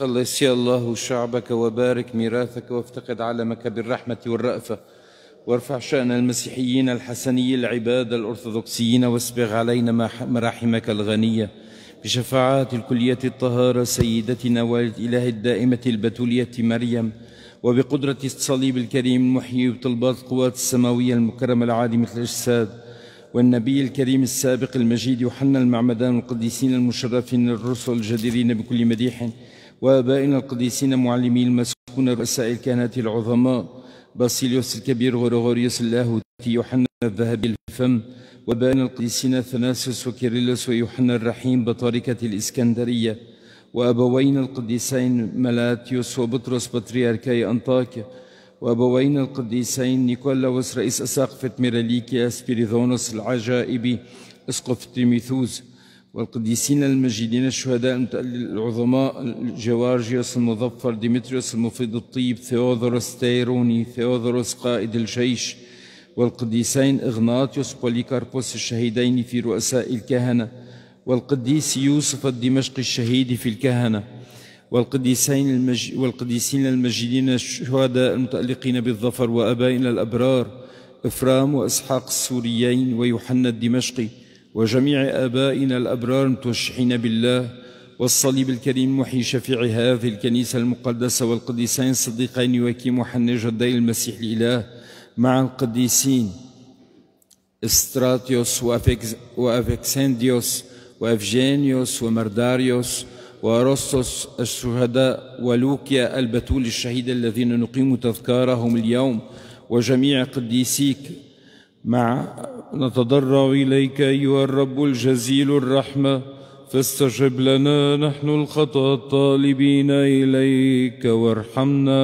خلص يا الله شعبك وبارك ميراثك وافتقد علمك بالرحمة والرأفة. وارفع شأن المسيحيين الحسني العباد الأرثوذكسيين واسبغ علينا مراحمك الغنية. بشفاعات الكلية الطهارة سيدتنا والإله الدائمة البتولية مريم. وبقدرة الصليب الكريم المحيي وطلبات القوات السماوية المكرمة العادمة الأجساد والنبي الكريم السابق المجيد يوحنا المعمدان والقديسين المشرفين الرسل الجديرين بكل مديح. وآبائنا القديسين معلمي المسكونة رؤساء الكهنة العظماء. باسيليوس الكبير غرغوريوس اللاهوتي يوحنا الذهبي الفم. وآبائنا القديسين أثناسيوس وكيرلس ويوحنا الرحيم بطاركة الإسكندرية. وأبوينا القديسين ملاتيوس وبطرس بطريركي أنطاكيا. وأبوينا القديسين نيكولاوس رئيس أساقفة ميراليكيا سبيريذونوس العجائبي أسقف تريميثوس والقديسين المجيدين الشهداء العظماء جوارجيوس المظفر ديمتريوس المفيض الطيب ثيودوروس تيروني ثيودوروس قائد الجيش والقديسين إغناطيوس بوليكاربوس الشهيدين في رؤساء الكهنة والقديس يوسف الدمشقي الشهيد في الكهنة والقديسين المج... والقديسين المجيدين الشهداء المتألقين بالظفر وأبائنا الأبرار إفرام وإسحاق السوريين ويوحنا الدمشقي وجميع آبائنا الأبرار المتوشحين بالله والصليب الكريم محيي شفيع هذه الكنيسة المقدسة والقديسين الصديقين وكيم وحنا جدي المسيح الإله مع القديسين استراتيوس وأفكس وأفكسنديوس وأفجينيوس ومرداريوس وأرسطس الشهداء ولوكيا البتول الشهيدة الذين نقيم تذكارهم اليوم وجميع قديسيك مع نتضرع إليك أيها الرب الجزيل الرحمة فاستجب لنا نحن الخطأ الطالبين إليك وارحمنا.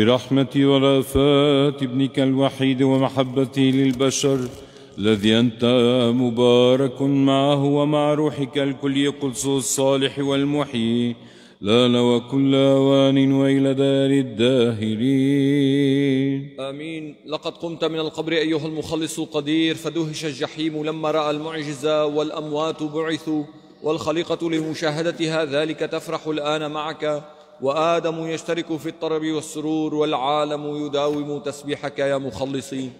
برحمة ورأفات ابنك الوحيد ومحبته للبشر الذي أنت مبارك معه ومع روحك الكلي قدس الصالح والمحيي. لا لو كل أوان وإلى دار الداهرين. آمين. لقد قمت من القبر أيها المخلص القدير فدهش الجحيم لما رأى المعجزة والأموات بعثوا والخليقة لمشاهدتها ذلك تفرح الآن معك. وآدم يشترك في الطرب والسرور والعالم يداوم تسبيحك يا مخلصي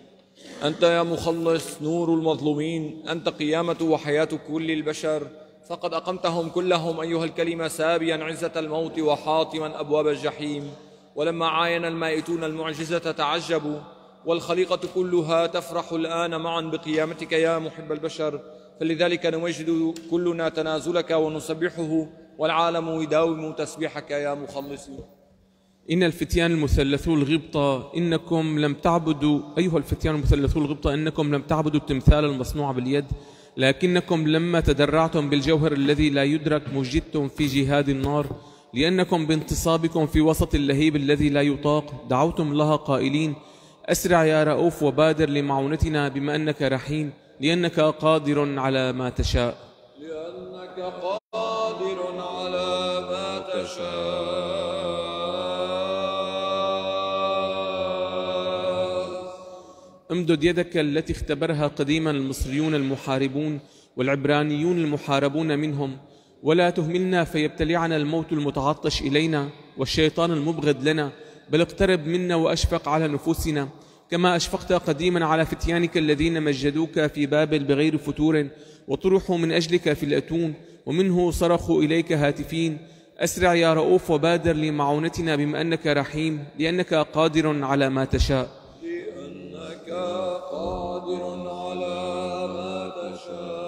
أنت يا مخلص نور المظلومين. أنت قيامة وحياة كل البشر. فقد أقمتهم كلهم أيها الكلمة سابيا عزة الموت وحاطما أبواب الجحيم. ولما عاين المائتون المعجزة تعجبوا. والخليقة كلها تفرح الآن معا بقيامتك يا محب البشر. فلذلك نمجد كلنا تنازلك ونسبحه. والعالم يداوم تسبيحك يا مخلصي إن الفتيان المثلثو الغبطة إنكم لم تعبدوا أيها الفتيان المثلثو الغبطة إنكم لم تعبدوا التمثال المصنوع باليد لكنكم لما تدرعتم بالجوهر الذي لا يدرك مجدتم في جهاد النار لأنكم بانتصابكم في وسط اللهيب الذي لا يطاق دعوتم لها قائلين أسرع يا رؤوف وبادر لمعونتنا بما أنك رحيم لأنك قادر على ما تشاء. لأنك قادر على ما تشاء. امدد يدك التي اختبرها قديما المصريون المحاربون والعبرانيون المحاربون منهم ولا تهملنا فيبتلعنا الموت المتعطش إلينا والشيطان المبغض لنا بل اقترب منا وأشفق على نفوسنا كما أشفقت قديما على فتيانك الذين مجدوك في بابل بغير فتور وطرحوا من أجلك في الأتون ومنه صرخوا إليك هاتفين أسرع يا رؤوف وبادر لمعونتنا بما أنك رحيم لأنك قادر على ما تشاء. لأنك قادر على ما تشاء.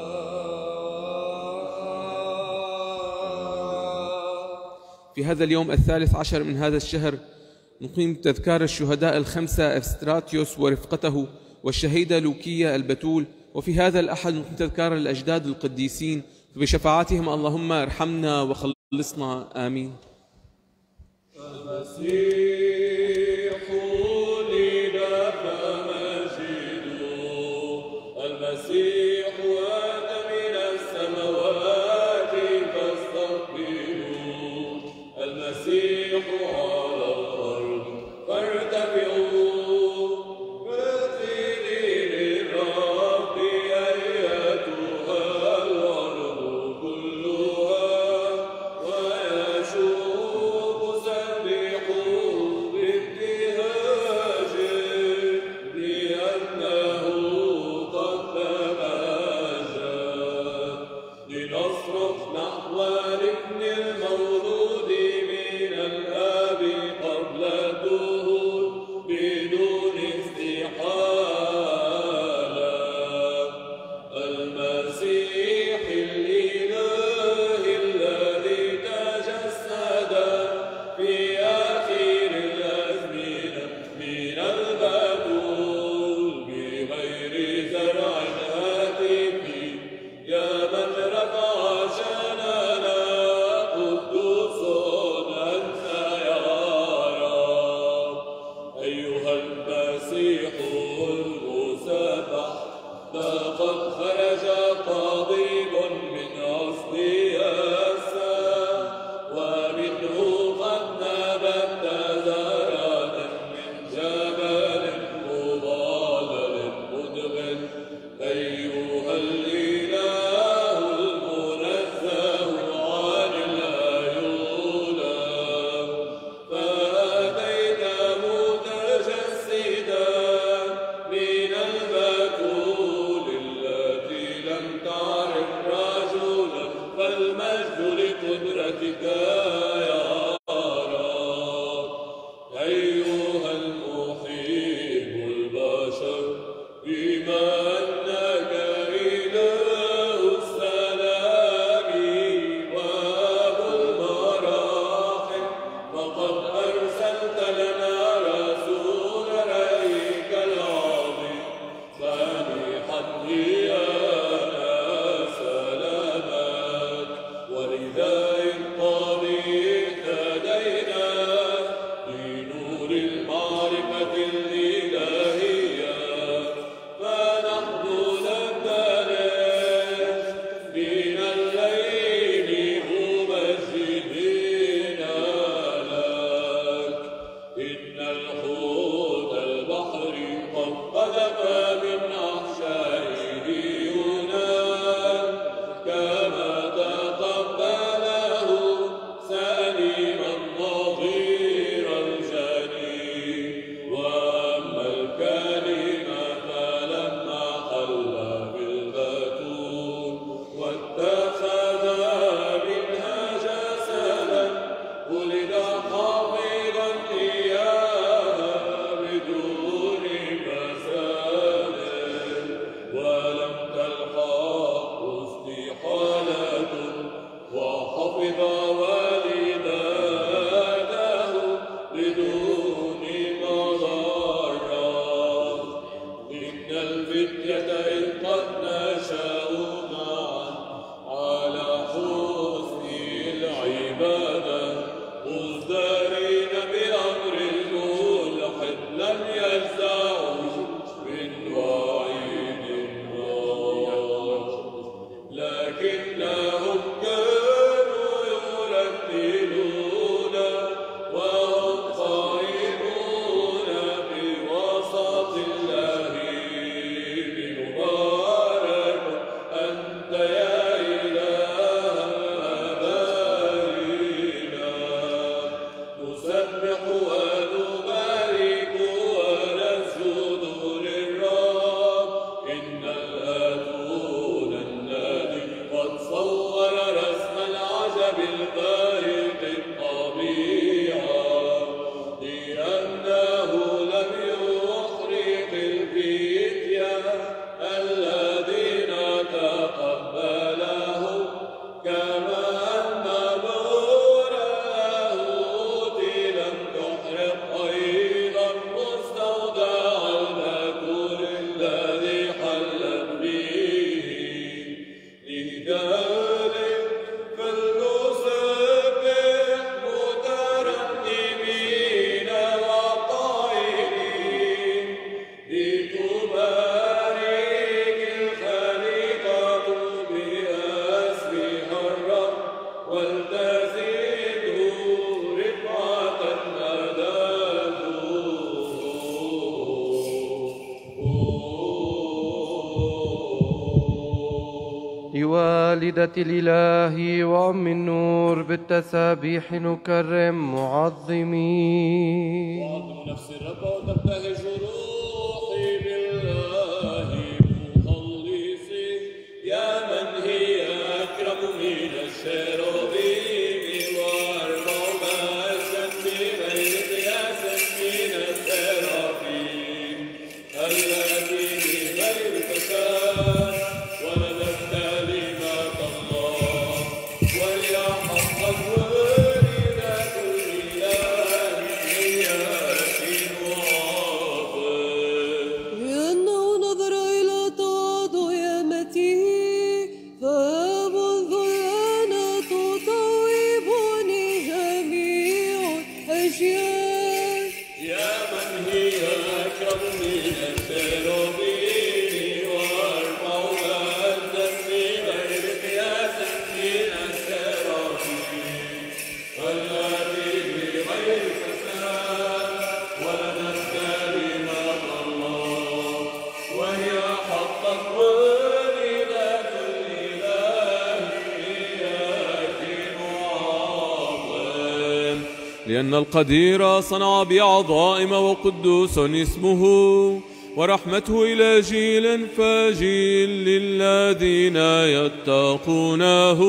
في هذا اليوم الثالث عشر من هذا الشهر نقيم تذكار الشهداء الخمسة أفستراتيوس ورفقته والشهيدة لوكية البتول وفي هذا الأحد ممكن تذكار الأجداد القديسين فبشفاعتهم اللهم ارحمنا وخلصنا آمين. سيدة الإله وأم النور بالتسابيح نكرم معظمين. قدير صنع بعظائم وقدوس اسمه ورحمته إلى جيل فجيل للذين يتقونه.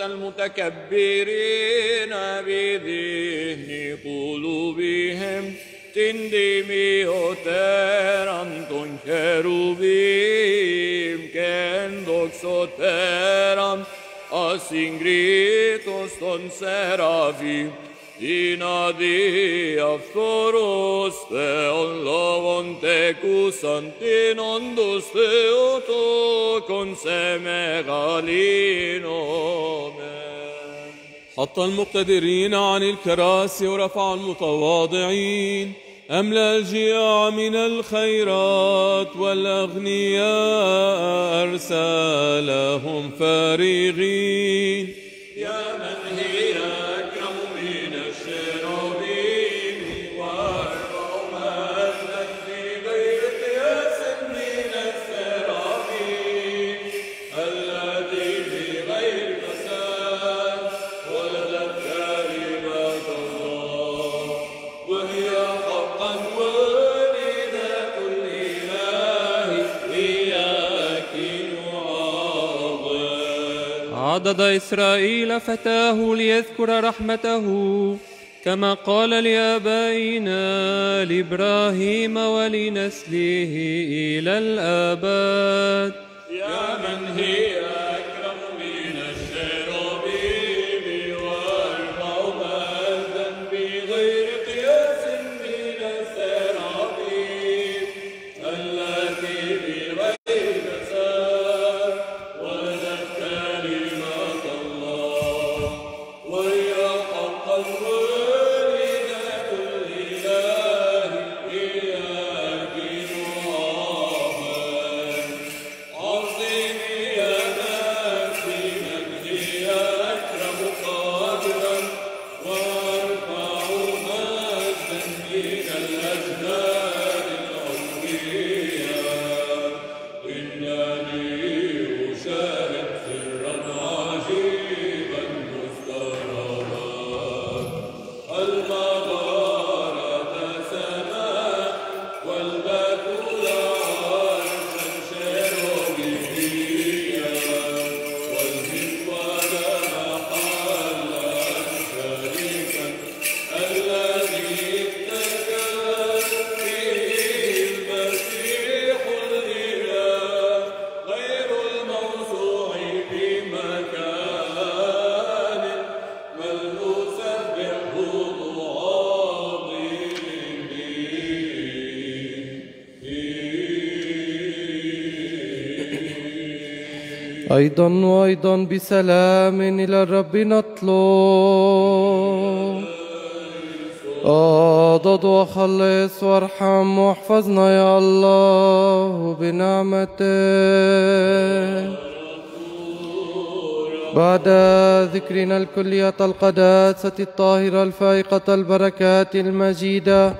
المتكبرين بذهن قلوبهم تندميو تيران تون كروبيم كن دوكسو تيران أسين غريتوس تون سرافيم إنا دي أفتو حط المقتدرين عن الكراسي ورفع المتواضعين. أملأ الجياع من الخيرات والأغنياء أرسلهم فارغين؟ فردد إسرائيل فتاه ليذكر رحمته كما قال لآبائنا لإبراهيم ولنسله إلى الآباد. يا من هي؟ أيضا وأيضا بسلام إلى الرب نطلب. أضد وخلص وارحم واحفظنا يا الله بنعمتك بعد ذكرنا الكلية القداسة الطاهرة الفائقة البركات المجيدة.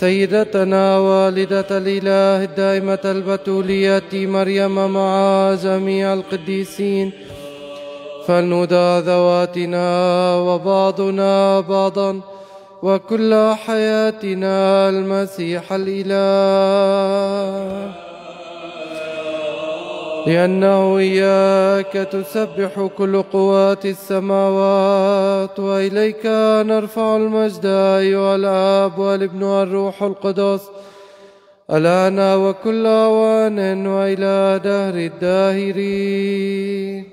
سيدتنا والدة الإله الدائمة البتولية مريم مع جميع القديسين. فلندى ذواتنا وبعضنا بعضا وكل حياتنا المسيح الإله. لأنه إياك تسبح كل قوات السماوات وإليك نرفع المجد أيها الآب والابن والروح القدس. الآن وكل أوان وإلى دهر الداهرين.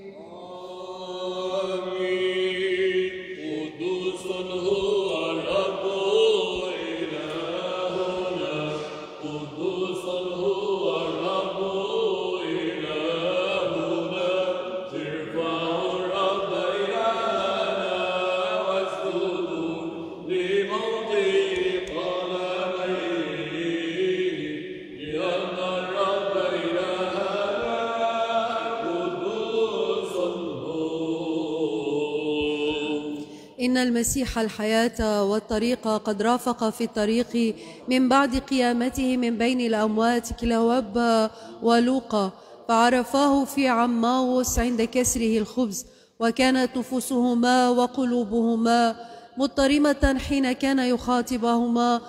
المسيح الحياة والطريق قد رافق في الطريق من بعد قيامته من بين الأموات كلاوب ولوقا فعرفاه في عماوس عند كسره الخبز وكانت نفوسهما وقلوبهما مضطرمة حين كان يخاطبهما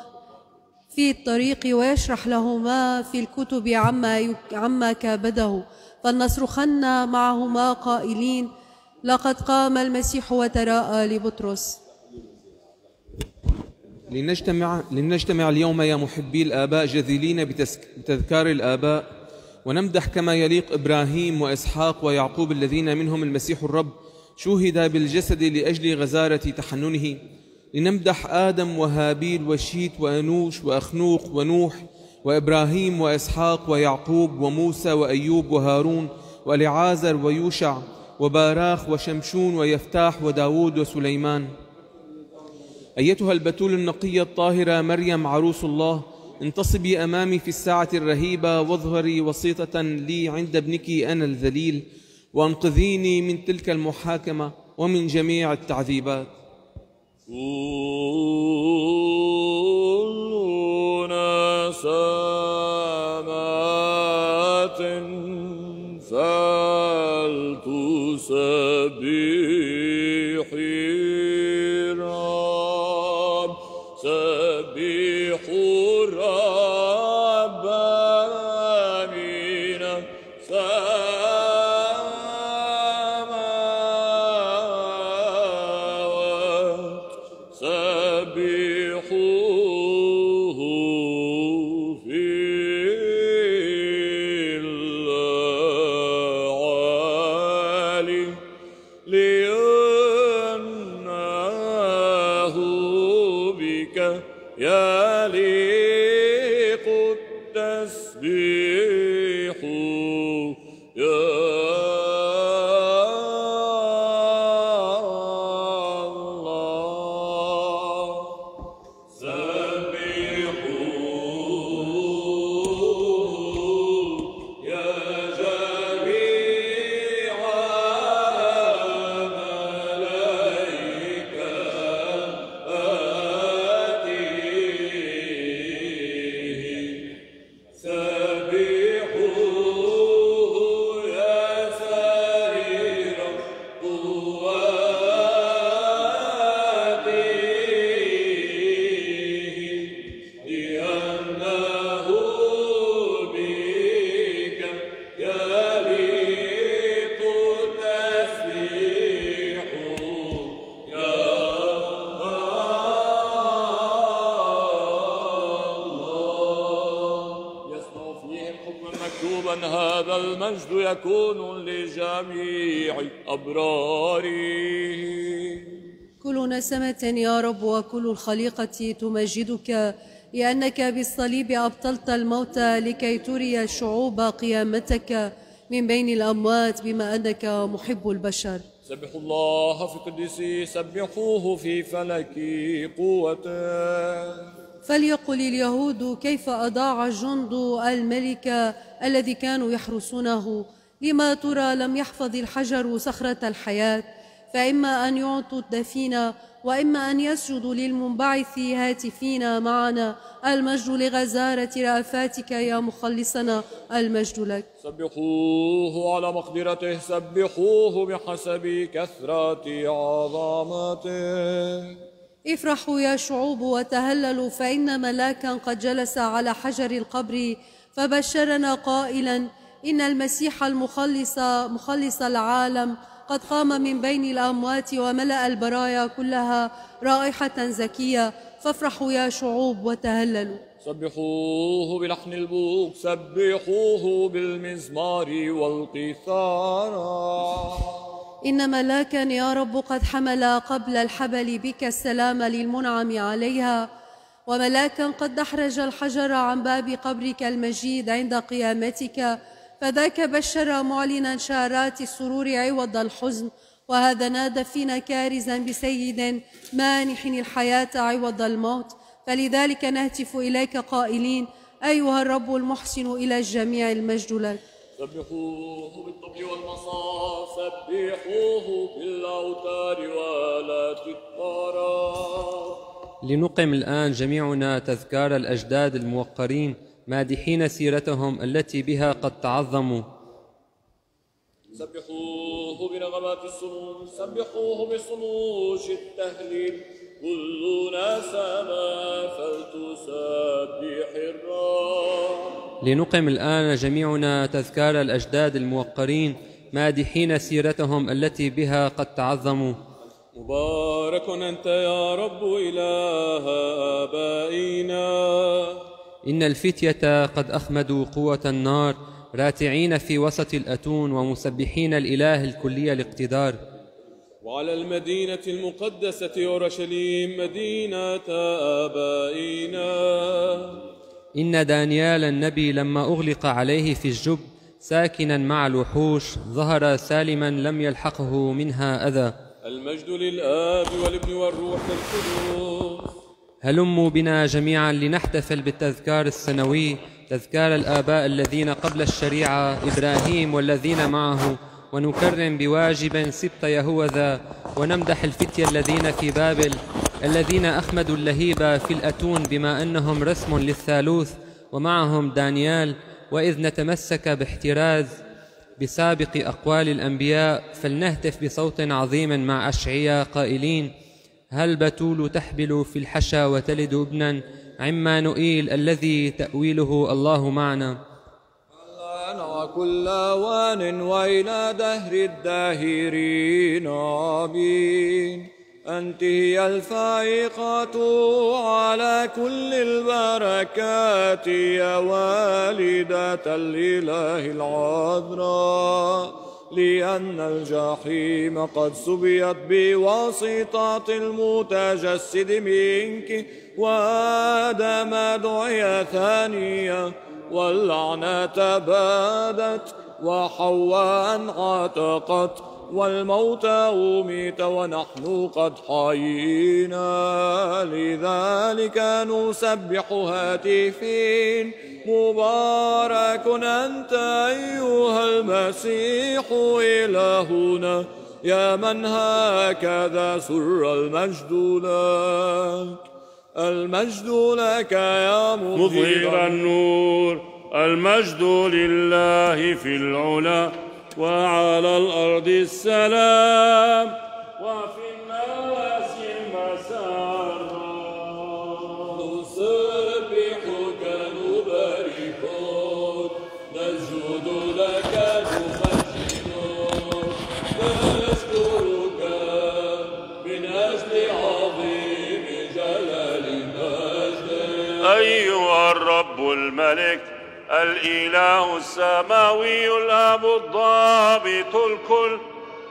في الطريق ويشرح لهما في الكتب عما عما كابده فلنصرخن معهما قائلين لقد قام المسيح وتراءى لبطرس لنجتمع, لنجتمع اليوم يا محبي الآباء جذلين بتذكار الآباء ونمدح كما يليق إبراهيم وإسحاق ويعقوب الذين منهم المسيح الرب شوهد بالجسد لأجل غزارة تحننه. لنمدح آدم وهابيل وشيت وأنوش وأخنوق ونوح وإبراهيم وإسحاق ويعقوب وموسى وأيوب وهارون ولعازر ويوشع وباراخ وشمشون ويفتاح وداود وسليمان. أيتها البتول النقية الطاهرة مريم عروس الله انتصبي أمامي في الساعة الرهيبة واظهري وسيطة لي عند ابنك أنا الذليل وأنقذيني من تلك المحاكمة ومن جميع التعذيبات. كل سماء يا رب وكل الخليقة تمجدك لأنك بالصليب أبطلت الموت لكي تري الشعوب قيامتك من بين الأموات بما أنك محب البشر. سبحوا الله في قدسه سبحوه في فلك قوته فليقل اليهود كيف أضاع جند الملك الذي كانوا يحرسونه؟ لما ترى لم يحفظ الحجر صخرة الحياة؟ فإما أن يعطوا الدفين وإما أن يسجدوا للمنبعث هاتفين معنا. المجد لغزارة رأفاتك يا مخلصنا. المجد لك. سبحوه على مقدرته سبحوه بحسب كثرة عظمته افرحوا يا شعوب وتهللوا فإن ملاكا قد جلس على حجر القبر فبشرنا قائلا إن المسيح المخلص مخلص العالم قد قام من بين الأموات وملأ البرايا كلها رائحة زكية فافرحوا يا شعوب وتهللوا. سبحوه بلحن البوق سبحوه بالمزمار والقيثارة إن ملاكا يا رب قد حمل قبل الحبل بك السلام للمنعم عليها وملاكا قد دحرج الحجر عن باب قبرك المجيد عند قيامتك فذاك بشر معلنا شارات السرور عوض الحزن وهذا نادى فينا كارزا بسيد مانح الحياة عوض الموت. فلذلك نهتف إليك قائلين أيها الرب المحسن إلى الجميع المجد لك سبحوه بالطبل والمصاف سبحوه بالأوتار الطراب لنقم الآن جميعنا تذكار الأجداد الموقرين مادحين سيرتهم التي بها قد تعظموا. سبحوه بنغمات السنون سبحوه بصنوش التهليل. كلنا سما فلتسبح الرب لنقم الآن جميعنا تذكار الأجداد الموقرين مادحين سيرتهم التي بها قد تعظموا. مبارك أنت يا رب إله آبائنا. إن الفتية قد أخمدوا قوة النار راتعين في وسط الأتون ومسبحين الإله الكلي الاقتدار. وعلى المدينة المقدسة أورشليم مدينة آبائنا. إن دانيال النبي لما أغلق عليه في الجب ساكنا مع الوحوش ظهر سالما لم يلحقه منها أذى. المجد للآب والابن والروح القدس هلموا بنا جميعا لنحتفل بالتذكار السنوي تذكار الآباء الذين قبل الشريعة إبراهيم والذين معه ونكرم بواجب سبط يهوذا ونمدح الفتية الذين في بابل الذين أخمدوا اللهيب في الأتون بما أنهم رسم للثالوث ومعهم دانيال وإذ نتمسك باحتراز بسابق أقوال الأنبياء فلنهتف بصوت عظيم مع أشعياء قائلين هل بتول تحبل في الحشا وتلد ابنا عما نؤيل الذي تأويله الله معنا؟ وكل أوان وإلى دهر الداهرين آمين. أنت هي الفائقة على كل البركات يا والدة الإله العذراء. لأن الجحيم قد سبيت بواسطة المتجسد منك وآدم دعي ثانية واللعنة بادت وحواء عتقت والموت أميت ونحن قد حيينا. لذلك نسبح هاتفين مبارك أنت أيها المسيح إلهنا. يا من هكذا سر المجد لك. المجد لك يا مظهر النور. المجد لله في العلا وعلى الأرض السلام وفي الناس المسار الملك الإله السماوي الأب الضابط الكل.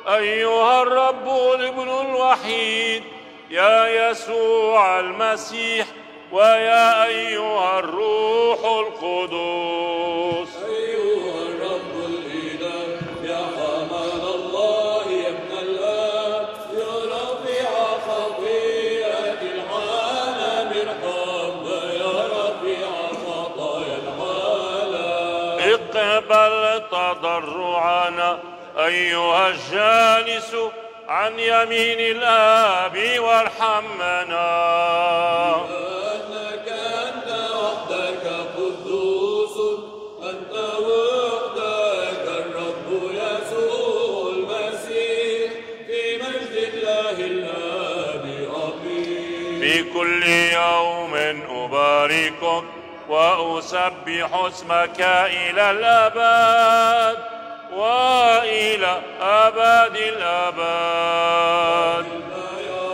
أيها الرب الابن الوحيد يا يسوع المسيح ويا أيها الروح القدس. أيها تضرعنا أيها الجالس عن يمين الآب وارحمنا. في كل يوم أباركك وأسبح اسمك إلى الأبد وإلى أبد الأبد. يا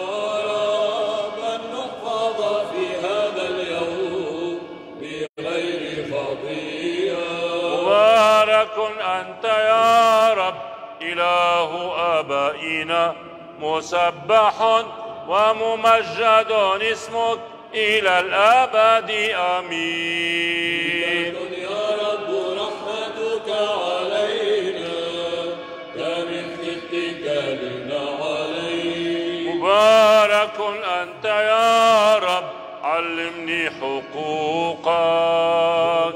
رب أن نحفظ في هذا اليوم بغير مبارك أنت يا رب إله آبائنا مسبح وممجد اسمك. إلى الأبد آمين. مبارك أنت يا رب علمني حقوقك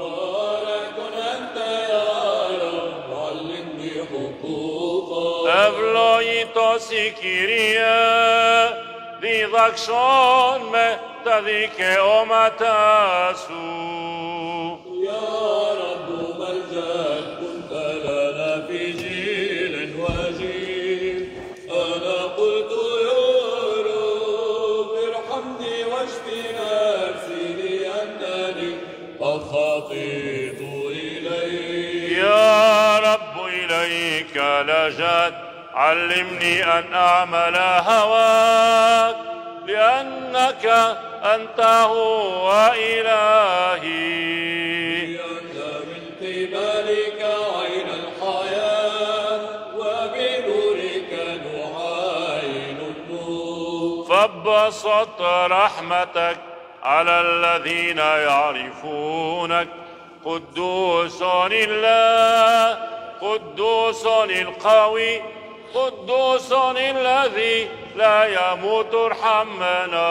مبارك أنت يا رب علمني حقوقك أبلغي تسكيريا διδαξών με τα δικαιώματά σου. يا رب ملجأ كنت لنا في جيل وجيل أنا قلت يا رب ارحمني واشفي نفسي لأنني قد خطيت إليك يا رب إليك لجأت علمني أن أعمل هواك لأنك أنت هو إلهي. من قبلك عين الحياة وبنورك نعاين النور. فبسط رحمتك على الذين يعرفونك. قدوس الله قدوس القوي قدوس الذي لا يموت ارحمنا.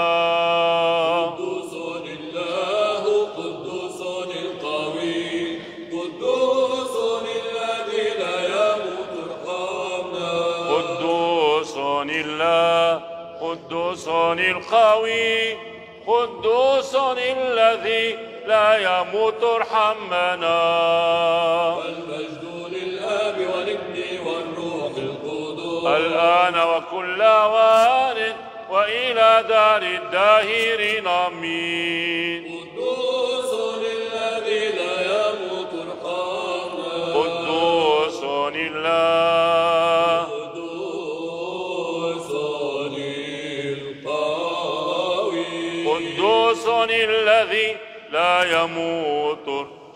قدوس الله قدوس القوي. قدوس الذي لا يموت ارحمنا. قدوس الله قدوس القوي. قدوس الذي لا يموت ارحمنا. المجد الآن وكل وان وإلى دار الداهرين آمين قدوس الذي لا يموت ارحمنا قدوس الله قدوس القوي قدوس الذي لا يموت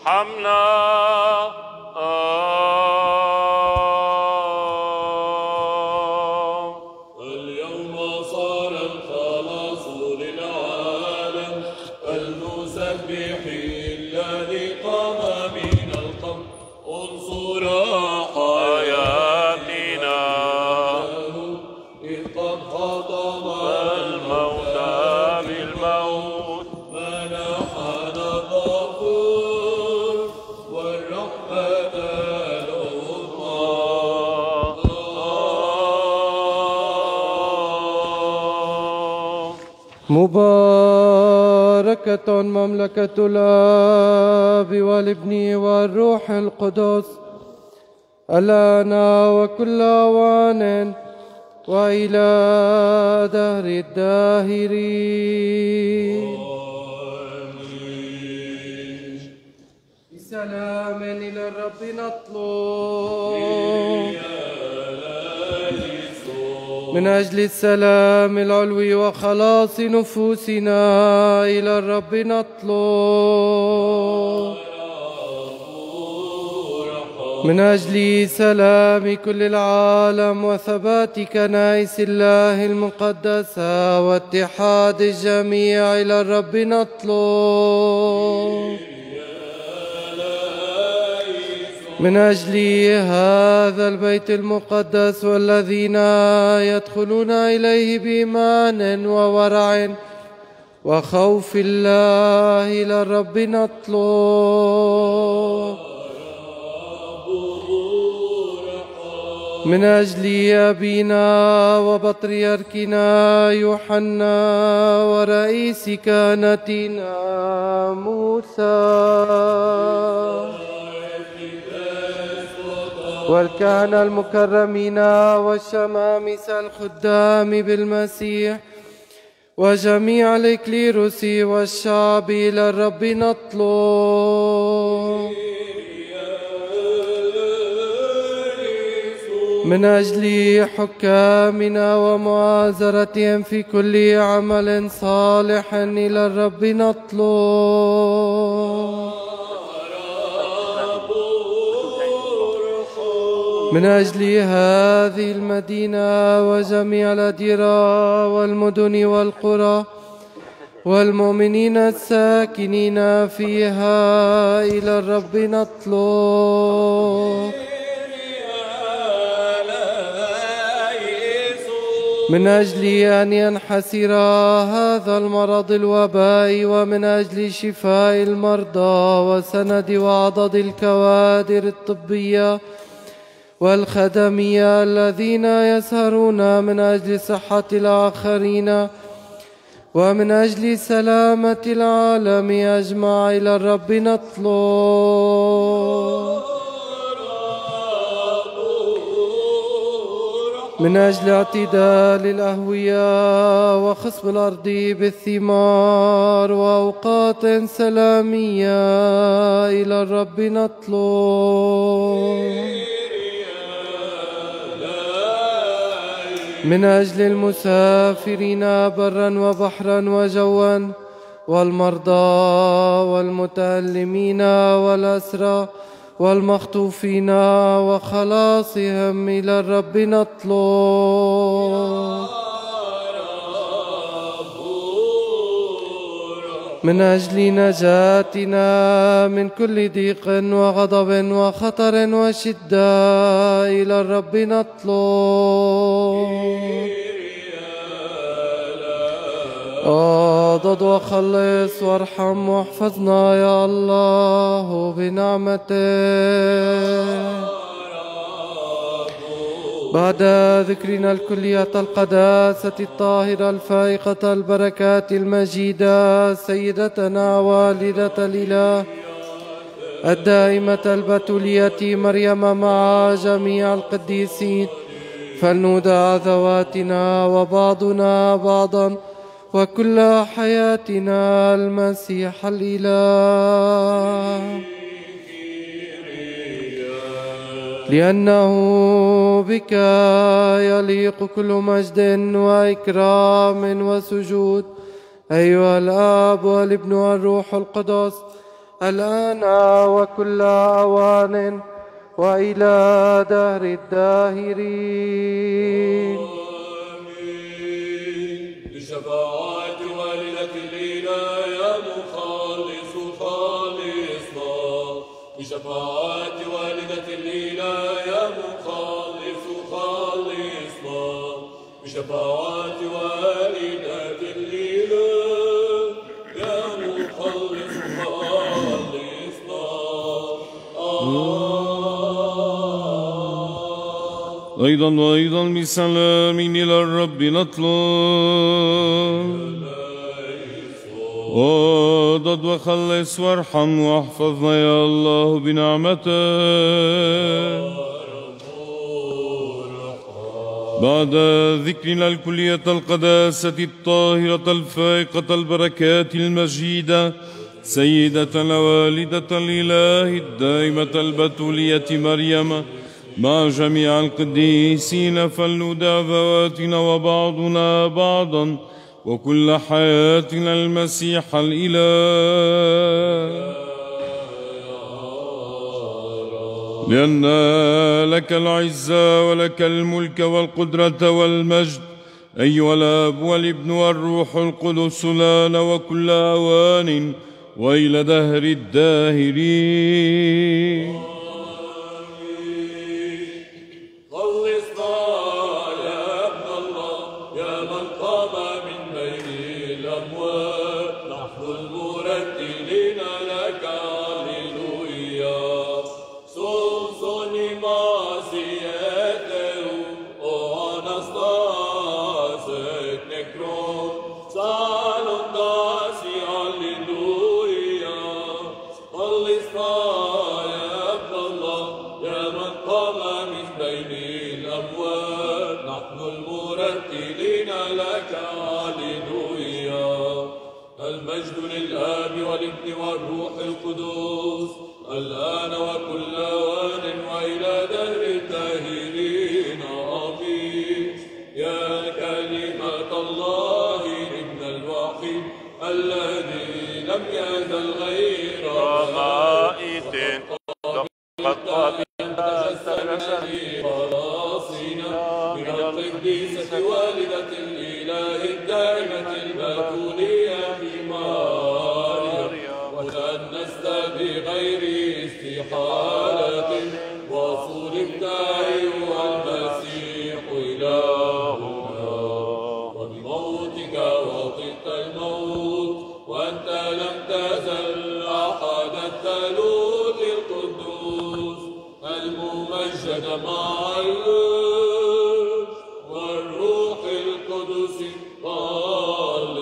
ارحمنا آه. مباركة مملكة الآب والابن والروح القدس الآن وكل أوان وإلى دهر الداهرين. بسلام إلى الرب نطلب. من أجل السلام العلوي وخلاص نفوسنا إلى الرب نطلب. من أجل سلام كل العالم وثبات كنائس الله المقدسة واتحاد الجميع إلى الرب نطلب. من أجل هذا البيت المقدس والذين يدخلون إليه بإيمان وورع وخوف الله إلى الرب نطلب. من أجل أبينا وبطريركنا يوحنا ورئيس كهنتنا موسى. والكهنة المكرمين والشمامسة الخدام بالمسيح وجميع الإكليروس والشعب إلى الرب نطلب. من أجل حكامنا ومؤازرتهم في كل عمل صالح إلى الرب نطلب. من أجل هذه المدينة وجميع الأديرة والمدن والقرى والمؤمنين الساكنين فيها إلى الرب نطلب. من أجل أن ينحسر هذا المرض الوباء ومن أجل شفاء المرضى وسند وعضد الكوادر الطبية والخدمية الذين يسهرون من أجل صحة الآخرين ومن أجل سلامة العالم أجمع إلى الرب نطلب. من أجل اعتدال الأهوية وخصب الأرض بالثمار وأوقات سلامية إلى الرب نطلب. من أجل المسافرين برا وبحرا وجوا والمرضى والمتألمين والأسرى والمخطوفين وخلاصهم إلى الرب نطلب. من أجل نجاتنا من كل ضيق وغضب وخطر وشدة إلى الرب نطلب. آضد وخلص وارحم واحفظنا يا الله بنعمتك بعد ذكرنا الكلية القداسة الطاهرة الفائقة البركات المجيدة سيدتنا والدة الإله الدائمة البتولية مريم مع جميع القديسين. فلنودع ذواتنا وبعضنا بعضا وكل حياتنا المسيح الإله. لأنه بك يليق كل مجد وإكرام وسجود. أيها الآب والابن والروح القدس. الآن وكل أوان وإلى دهر الداهرين. أيضا وأيضا بسلام إلى الرب نطلب وضد وخلص وارحم واحفظنا يا الله بنعمتك بعد ذكرنا الكلية القداسة الطاهرة الفائقة البركات المجيدة سيدة والدة الإله الدائمة البتولية مريم. مع جميع القديسين فلندع ذواتنا وبعضنا بعضا وكل حياتنا المسيح الإله. لأن لك العزة ولك الملك والقدرة والمجد. أيها الآب والابن والروح القدس لنا وكل أوان وإلى دهر الداهرين. العالمين أشهد مع والروح القدس قال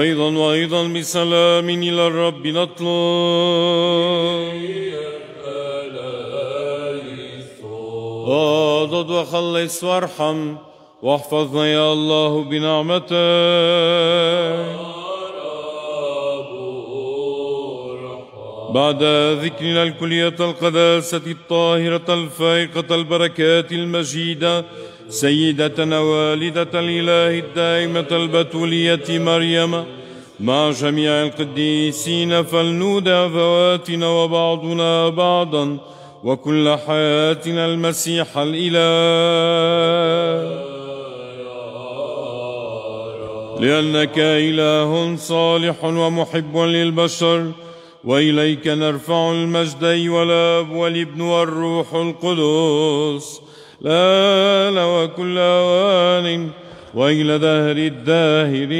أيضا وأيضا بسلام إلى الرب نطلب. واضد وخلص وارحم واحفظنا يا الله بنعمتك. بعد ذكرنا الكلية القداسة الطاهرة الفائقة البركات المجيدة سيدتنا والدة الإله الدائمة البتولية مريم. مع جميع القديسين فلنودع ذواتنا وبعضنا بعضا وكل حياتنا المسيح الإله. لأنك إله صالح ومحب للبشر وإليك نرفع المجد والأب والابن والروح القدس. لا لا وكل أوان وإلى دهر الداهرين.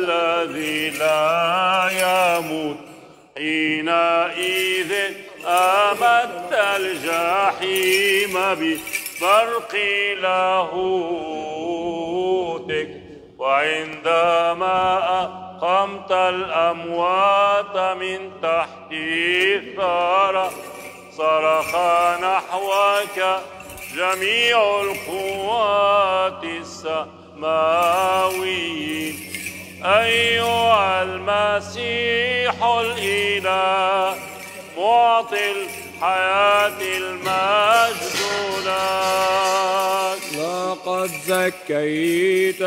الذي لا يموت. حينئذ أمت الجحيم ببرق لاهوتك وعندما أقمت الأموات من تحت الثرى صرخ نحوك جميع القوات السماويين أيها المسيح الإله معطي الحياة المجد لك لقد زكيت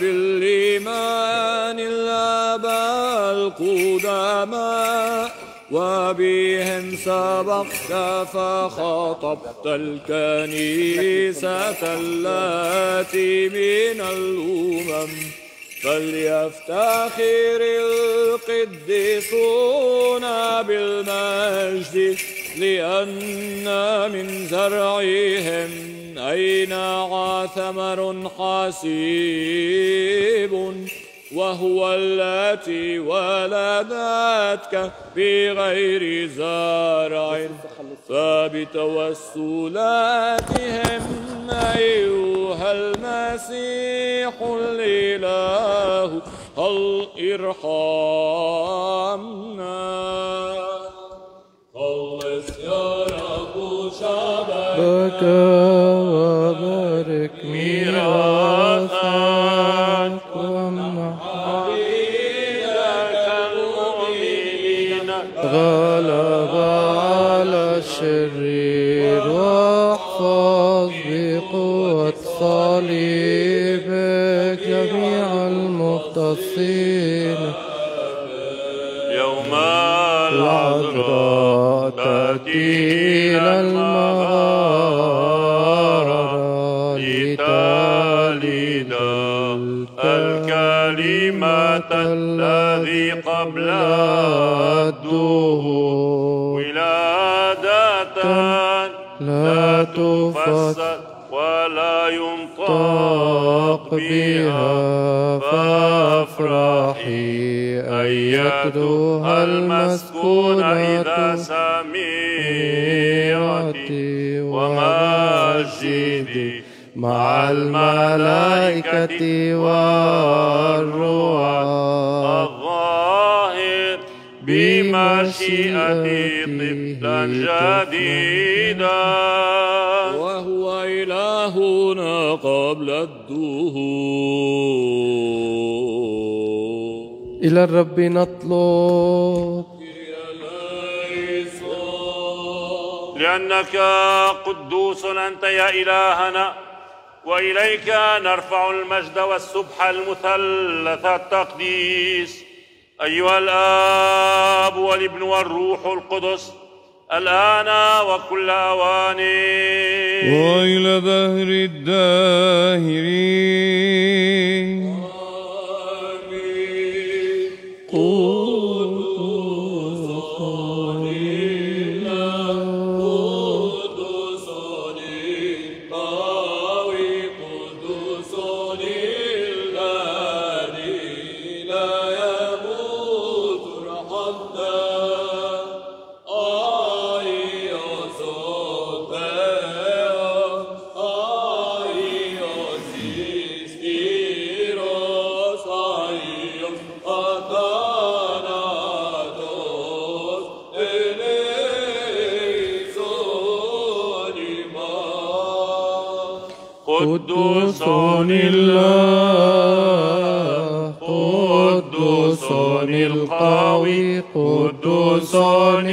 بالإيمان الآباء القدماء وبهم سبقت فخطبت الكنيسة التي من الأمم. فليفتخر القديسون بالمجد لأن من زرعهم أينع ثمر حسيب وهو التي ولدتك بغير زرع فبتوسلاتهم أيها المسيح الإله هل ارحمنا خلص يا رب شعبك بك وبارك. ميراثك المختصين يوم العذراء تأتي إلى المغارة لتلد الكلمة الذي قبل الدهور. ولادة لا تفسر ولا ينطق بها. فافرحي أيتها المسكونة إذا سمعتي ومجدي مع الملائكة والروح الظاهر بمشيئة طفلا جديدا وهو إلهنا قبل الدهور. إلى الرب نطلب. لأنك قدوس أنت يا إلهنا وإليك نرفع المجد والسبح المثلث التقديس. أيها الآب والابن والروح القدس الآن وكل أوان وإلى دهر الداهرين. حسن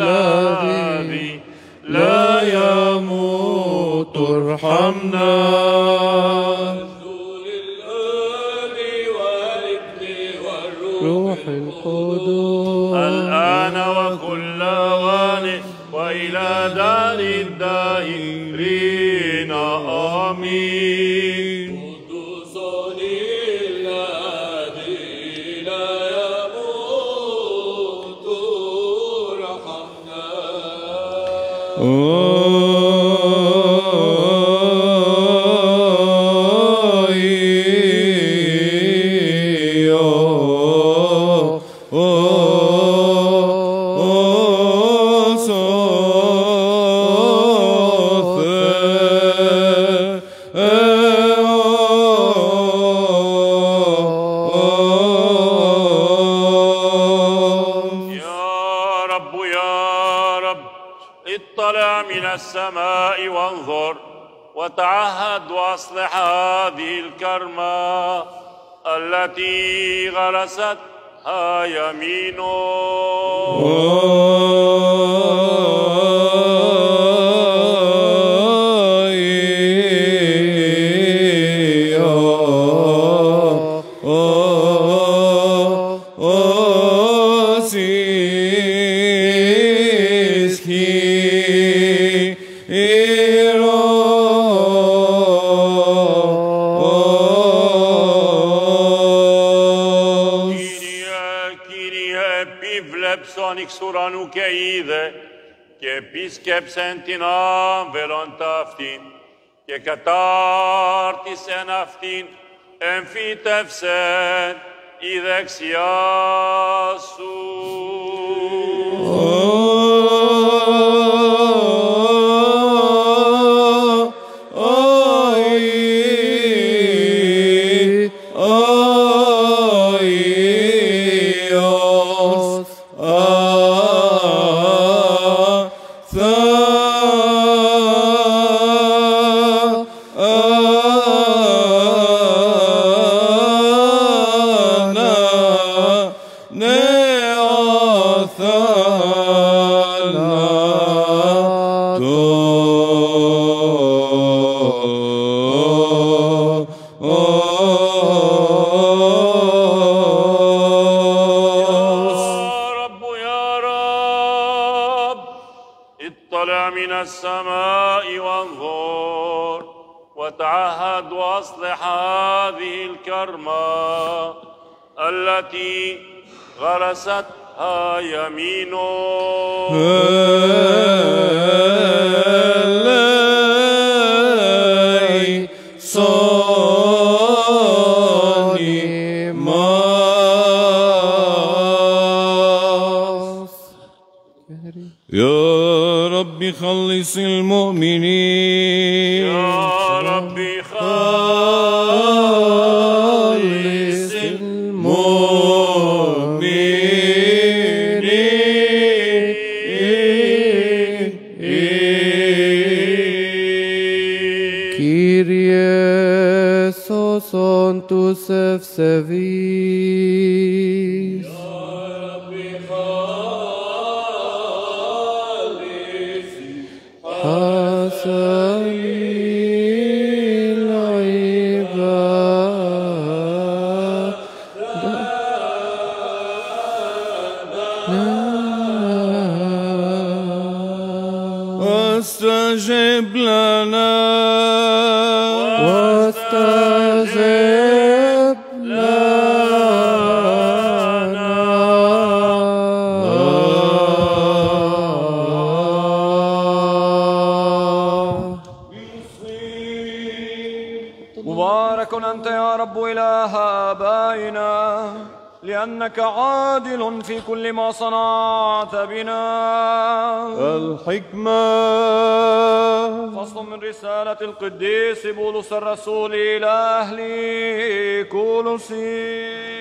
الذي لا يموت ارحمنا روح القدوس الآن وكل وان وإلى دار الدائم Oh. التي غرست يمينه επίσκεψεν την άμβελον ταύτην και κατάρτισεν αυτήν εμφύτευσεν η δεξιά σου.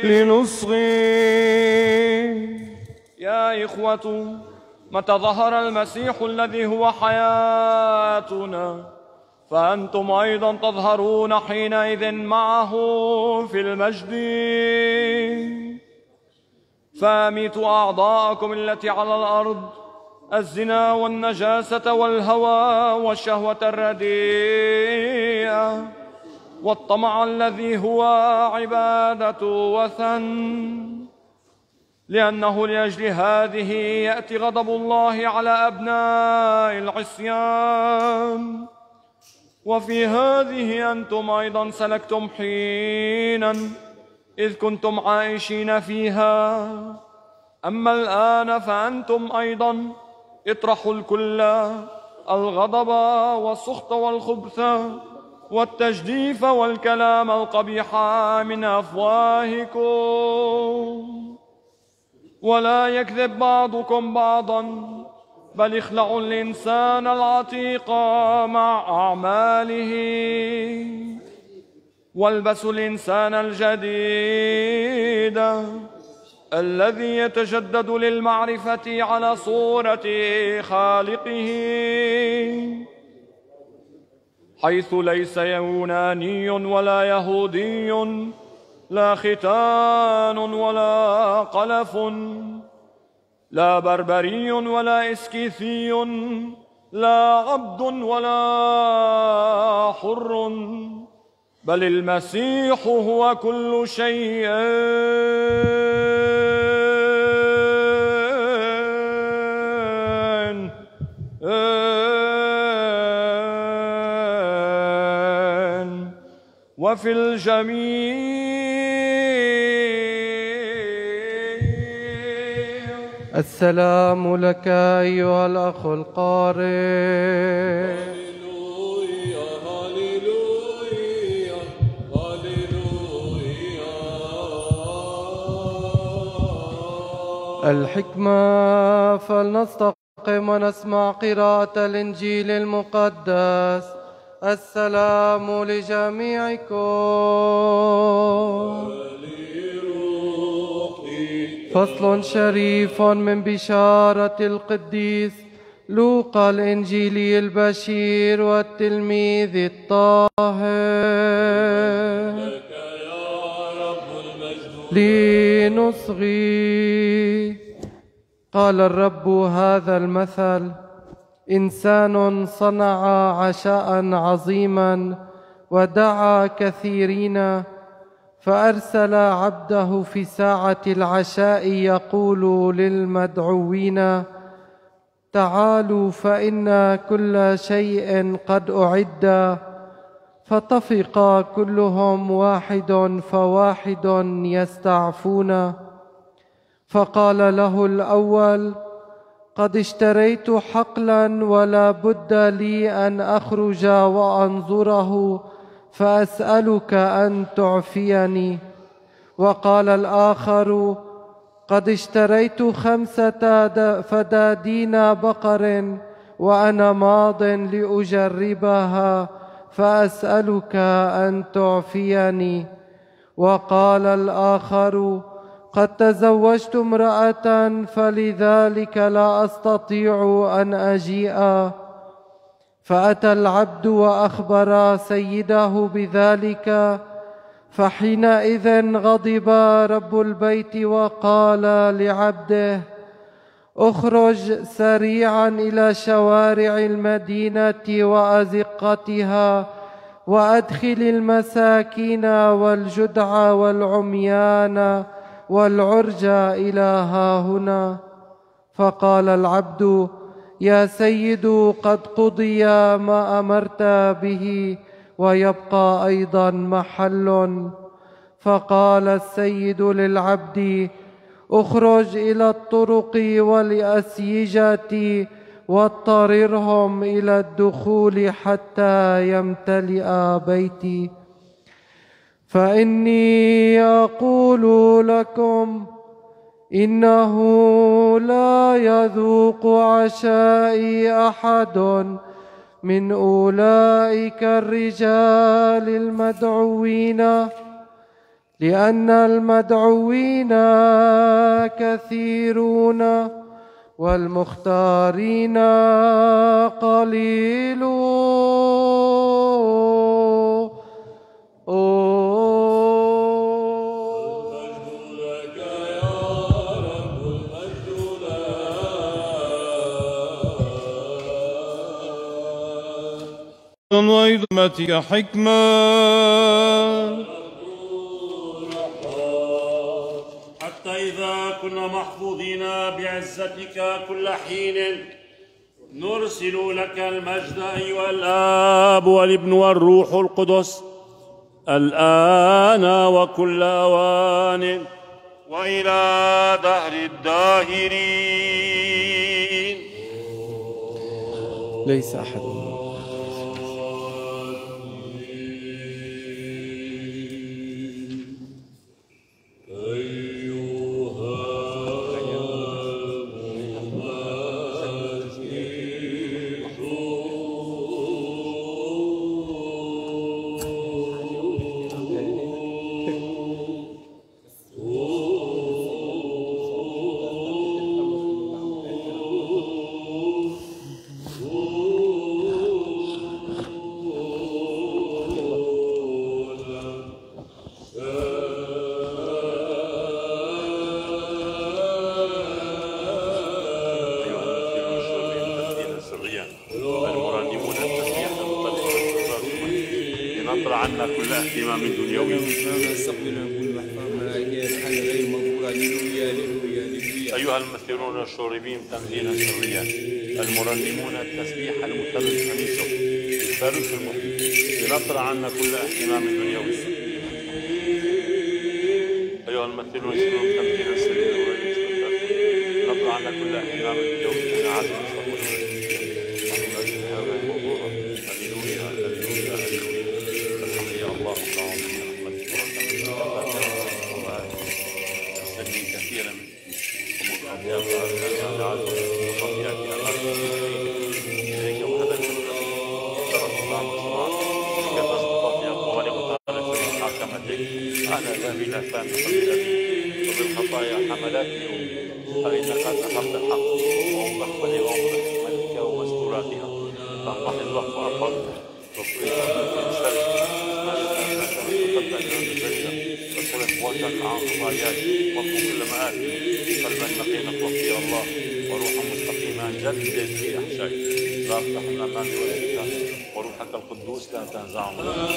لنصغي. يا إخوة متى ظهر المسيح الذي هو حياتنا؟ فأنتم أيضا تظهرون حينئذ معه في المجد. فاميتوا أعضاءكم التي على الأرض الزنا والنجاسة والهوى والشهوة الرديئة. والطمع الذي هو عبادة وثن لأنه لأجل هذه يأتي غضب الله على أبناء العصيان. وفي هذه أنتم أيضا سلكتم حينا إذ كنتم عايشين فيها. أما الآن فأنتم أيضا اطرحوا الكل الغضب والسخط والخبث. والتجديف والكلام القبيح من أفواهكم. ولا يكذب بعضكم بعضا بل اخلعوا الإنسان العتيق مع أعماله. والبسوا الإنسان الجديد الذي يتجدد للمعرفة على صورة خالقه. حيث ليس يوناني ولا يهودي لا ختان ولا قلف لا بربري ولا إسكيثي لا عبد ولا حر بل المسيح هو كل شيء. وفي الجميع. السلام لك أيها الأخ القارئ. الحكمة فلنستقم ونسمع قراءة الإنجيل المقدس. السلام لجميعكم. فصل شريف من بشارة القديس لوقا الإنجيلي البشير والتلميذ الطاهر. لنصغي. قال الرب هذا المثل إنسان صنع عشاء عظيما ودعا كثيرين فأرسل عبده في ساعة العشاء يقول للمدعوين تعالوا فإن كل شيء قد أعد فطفق كلهم واحد فواحد يستعفون. فقال له الأول قد اشتريت حقلا ولا بد لي أن أخرج وأنظره فأسألك أن تعفيني. وقال الآخر قد اشتريت خمسة فدادين بقر وأنا ماض لأجربها فأسألك أن تعفيني. وقال الآخر قد تزوجت امرأة فلذلك لا أستطيع أن أجيء. فأتى العبد وأخبر سيده بذلك فحينئذ غضب رب البيت وقال لعبده أخرج سريعا إلى شوارع المدينة وأزقتها وأدخل المساكين والجدع والعميان والعرج إلى ها هنا فقال العبد يا سيد قد قضي ما أمرت به ويبقى أيضا محل. فقال السيد للعبد أخرج إلى الطرق والاسيجه واضطررهم إلى الدخول حتى يمتلئ بيتي. فإني أقول لكم إنه لا يذوق عشائي أحد من أولئك الرجال المدعوين لأن المدعوين كثيرون والمختارين قليلون وعظمتك حكمة حتى إذا كنا محفوظين بعزتك كل حين نرسل لك المجد أيها الآب والابن والروح القدس الآن وكل أوان. وإلى دهر الداهرين. ليس أحد. الممثلون الشوربين تمثيلا سريا المرنمون التسبيح المتمم خميسه الثالث المحيط. لنطر عنا كل اهتمام دنيوي أيها الممثلون الشوربين تمثيلا سريا نطر عنا كل اهتمام دنيوي من القدوس لا تنزعه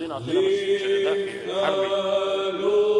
اعطينا بس شهادات حربي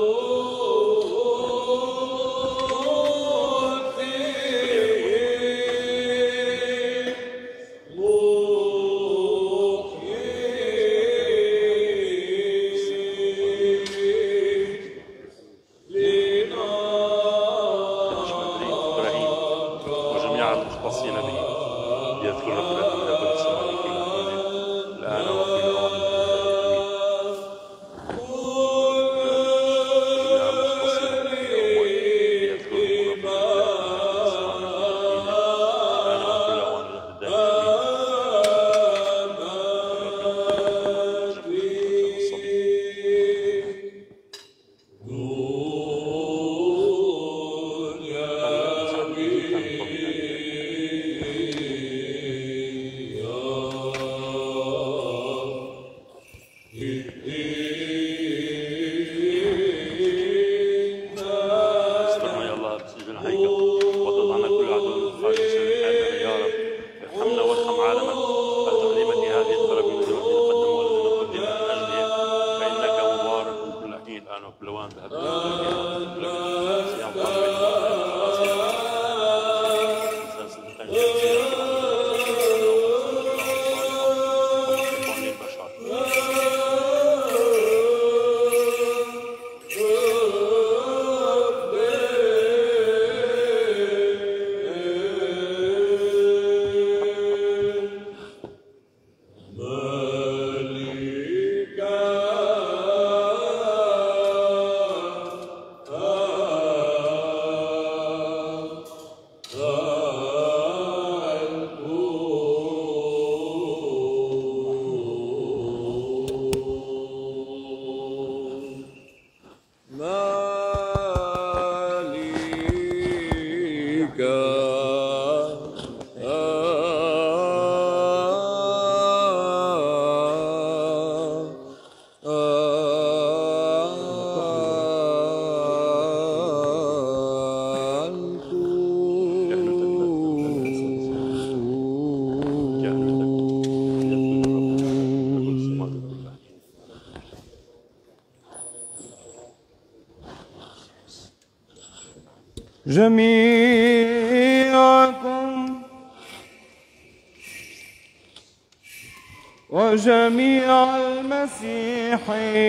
وجميع المسيحين.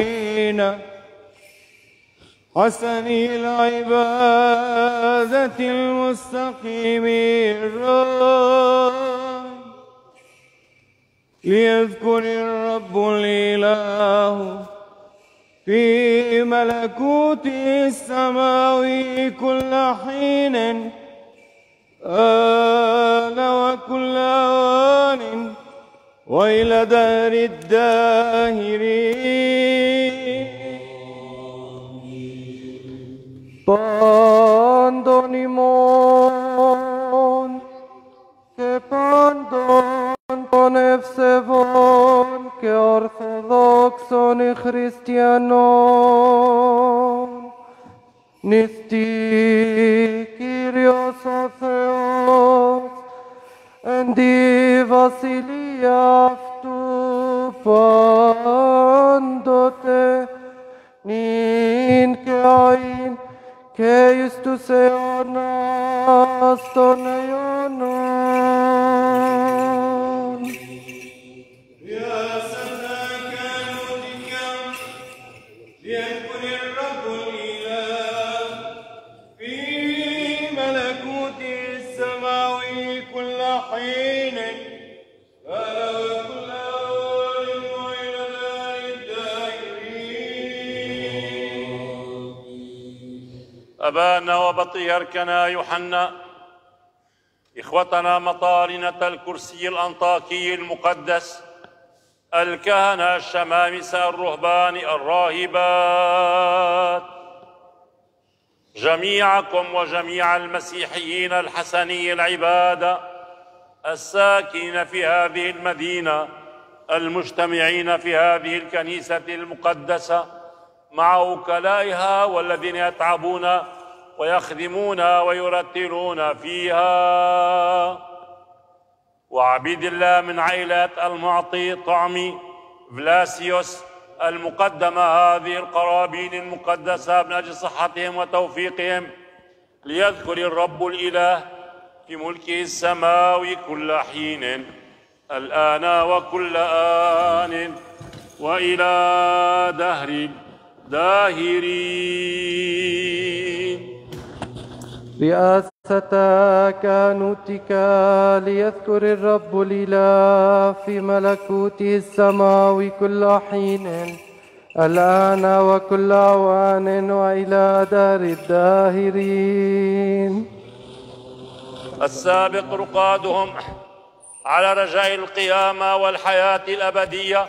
حسني العبادة المستقيم ليذكر الرب الإله في ملكوته السماوي كل حين. وإلى دار الداهرين وبطيركنا يوحنا إخوتنا مطارنة الكرسي الأنطاكي المقدس الكهنة الشمامسة الرهبان الراهبات. جميعكم وجميع المسيحيين الحسني العبادة الساكنين في هذه المدينة المجتمعين في هذه الكنيسة المقدسة مع وكلائها والذين يتعبون ويخدمون ويرتلون فيها. وعبيد الله من عائلة المعطي طعمي فلاسيوس المقدمة هذه القرابين المقدسة من أجل صحتهم وتوفيقهم ليذكر الرب الإله في ملكه السماوي كل حين الآن وكل آن وإلى دهر داهرين. رئاسة كانوتك ليذكر الرب الإله في ملكوته السماوي كل حين الآن وكل أوان وإلى دار الداهرين. السابق رقادهم على رجاء القيامة والحياة الأبدية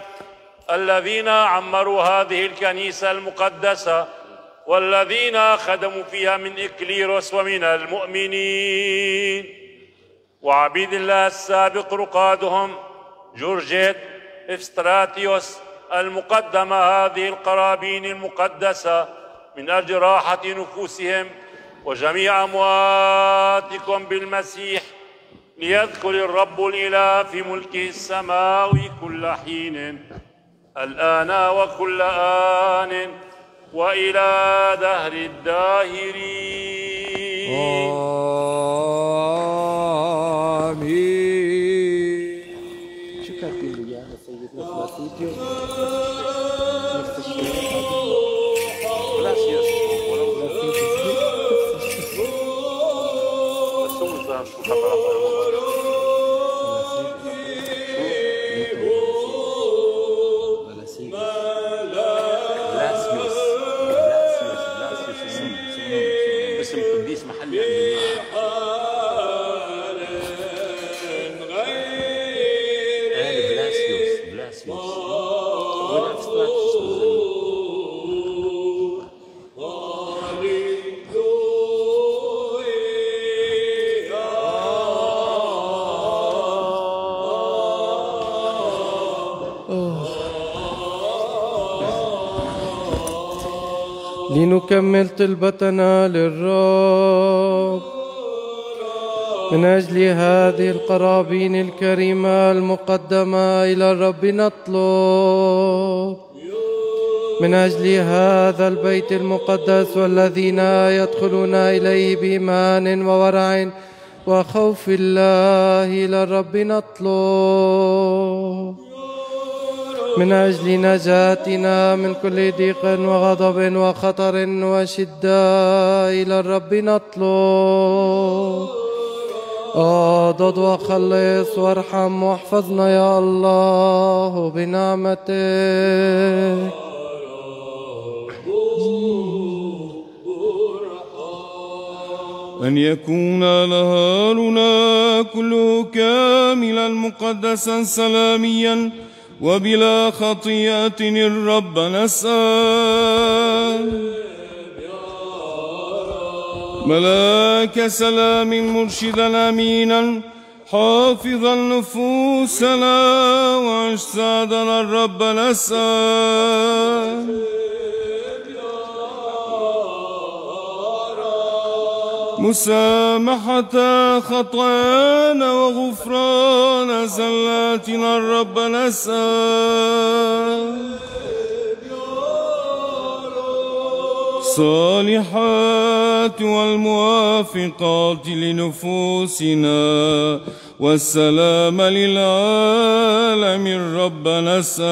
الذين عمروا هذه الكنيسة المقدسة والذين خدموا فيها من إكليروس ومن المؤمنين. وعبيد الله السابق رقادهم جورجيت إفستراتيوس المقدمة هذه القرابين المقدسة من أجل راحة نفوسهم وجميع أمواتكم بالمسيح ليذكر الرب الإله في ملكه السماوي كل حين الآن وكل آن. وإلى دهر الداهرين. آمين. لنكمل طلبتنا للرب. من أجل هذه القرابين الكريمة المقدمة إلى الرب نطلب. من أجل هذا البيت المقدس والذين يدخلون إليه بإيمان وورع وخوف الله إلى الرب نطلب. من أجل نجاتنا من كل ضيق وغضب وخطر وشدة إلى الرب نطلب. اضد وخلص وارحم واحفظنا يا الله بنعمتك. أن يكون نهارنا كله كاملا مقدسا سلاميا وبلا خطيئة الرب نسأل. ملاك سلام مرشدا أمينا حافظا نفوسنا وأجسادنا الرب نسأل. مسامحة خطايانا وغفران زلاتنا الرب نسأل الصالحات والموافقات لنفوسنا والسلام للعالم الرب نسأل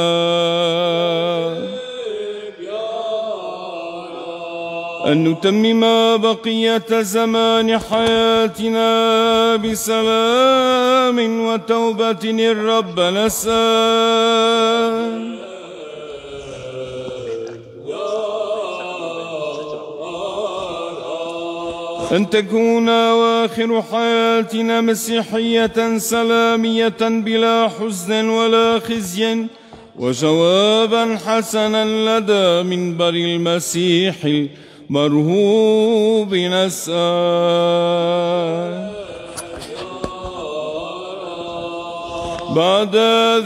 أن نتمم بقية زمان حياتنا بسلام وتوبة الرب نسأل أن تكون أواخر حياتنا مسيحية سلامية بلا حزن ولا خزي وجوابا حسنا لدى منبر المسيح المرهوب نسأل بعد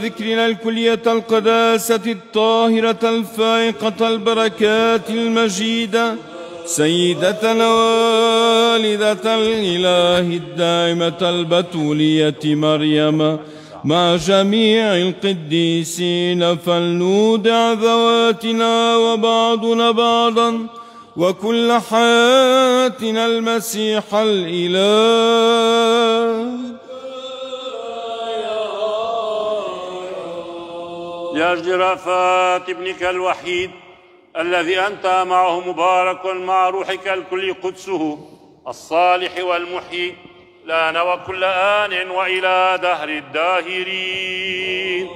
ذكرنا الكلية القداسة الطاهرة الفائقة البركات المجيدة سيدتنا والدة الإله الدائمة البتولية مريم مع جميع القديسين فلنودع ذواتنا وبعضنا بعضا. وكل حياتنا المسيح الإله. لأجل رفات ابنك الوحيد الذي أنت معه مبارك مع روحك الكل قدسه الصالح والمحيي الآن وكل آن وإلى دهر الداهرين.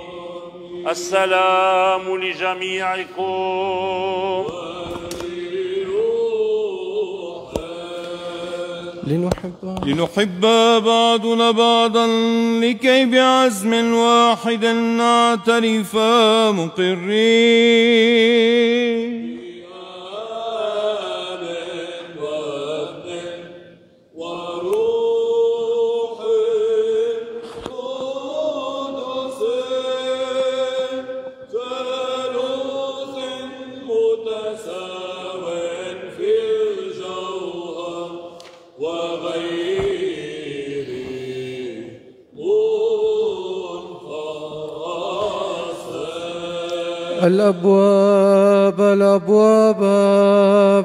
السلام لجميعكم. لنحب لنحب بعضنا بعضا لكي بعزم واحد نعترف مقرين. الأبواب الأبواب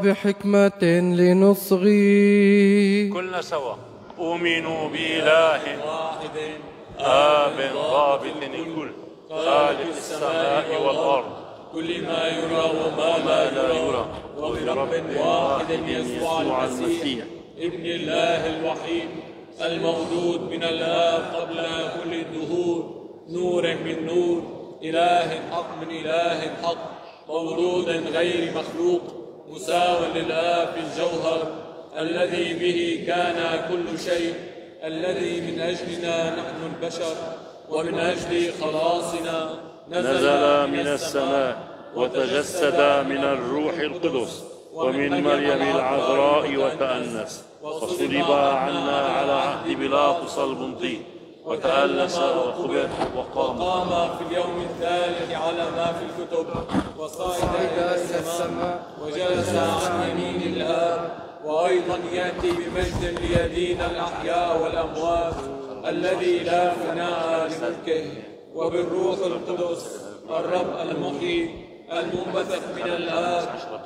بحكمة لنصغي. كلنا سوا. أؤمن بإله واحد آب ضابط الكل خالق السماء والأرض. كل ما يرى وما لا يرى. وبرب واحد يسوع المسيح. ابن الله الوحيد. المولود من الآب قبل كل الدهور. نور من نور إله حق من إله حق مولود غير مخلوق مساو للآب الجوهر الذي به كان كل شيء الذي من أجلنا نحن البشر ومن أجل خلاصنا نزل من السماء وتجسد من الروح القدس ومن مريم العذراء وتأنس وصلب عنا على عهد بيلاطس البنطي وتألس وقبر وقام. قام في اليوم الثالث على ما في الكتب. وصعد إلى السماء وجلس عن يمين الآب وأيضا يأتي بمجد ليدين الأحياء والأموات الذي لا فناء لملكه. وبالروح القدس الرب المحيي المنبثق من الآب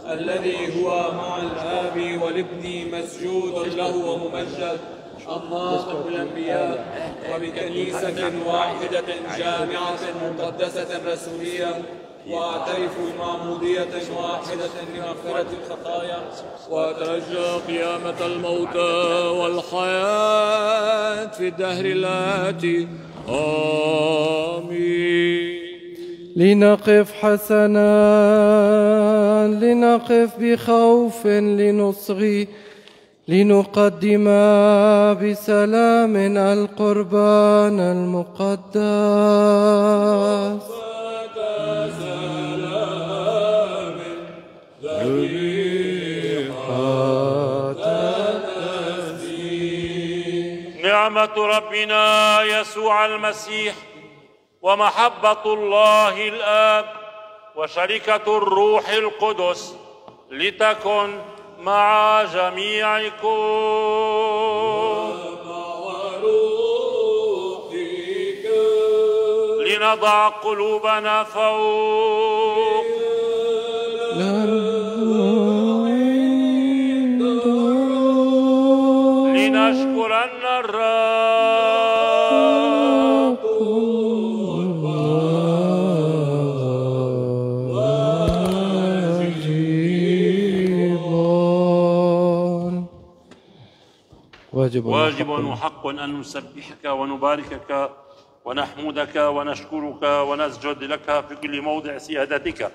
الذي هو مع الآب والابن مسجود له وممجد. الناطق بالأنبياء وبكنيسة واحدة جامعة مقدسة رسولية وأعترف بمعمودية واحدة لمغفرة الخطايا. وأترجى قيامة الموتى والحياة في الدهر الآتي. آمين. لنقف حسنا لنقف بخوف لنصغي لنقدم بسلام القربان المقدس. نعمة ربنا يسوع المسيح ومحبة الله الآب وشركة الروح القدس لتكن مع جميعكم. لنضع قلوبنا فوق. واجب واجب وحق. أن نسبحك ونباركك ونحمدك ونشكرك ونسجد لك في كل موضع سيادتك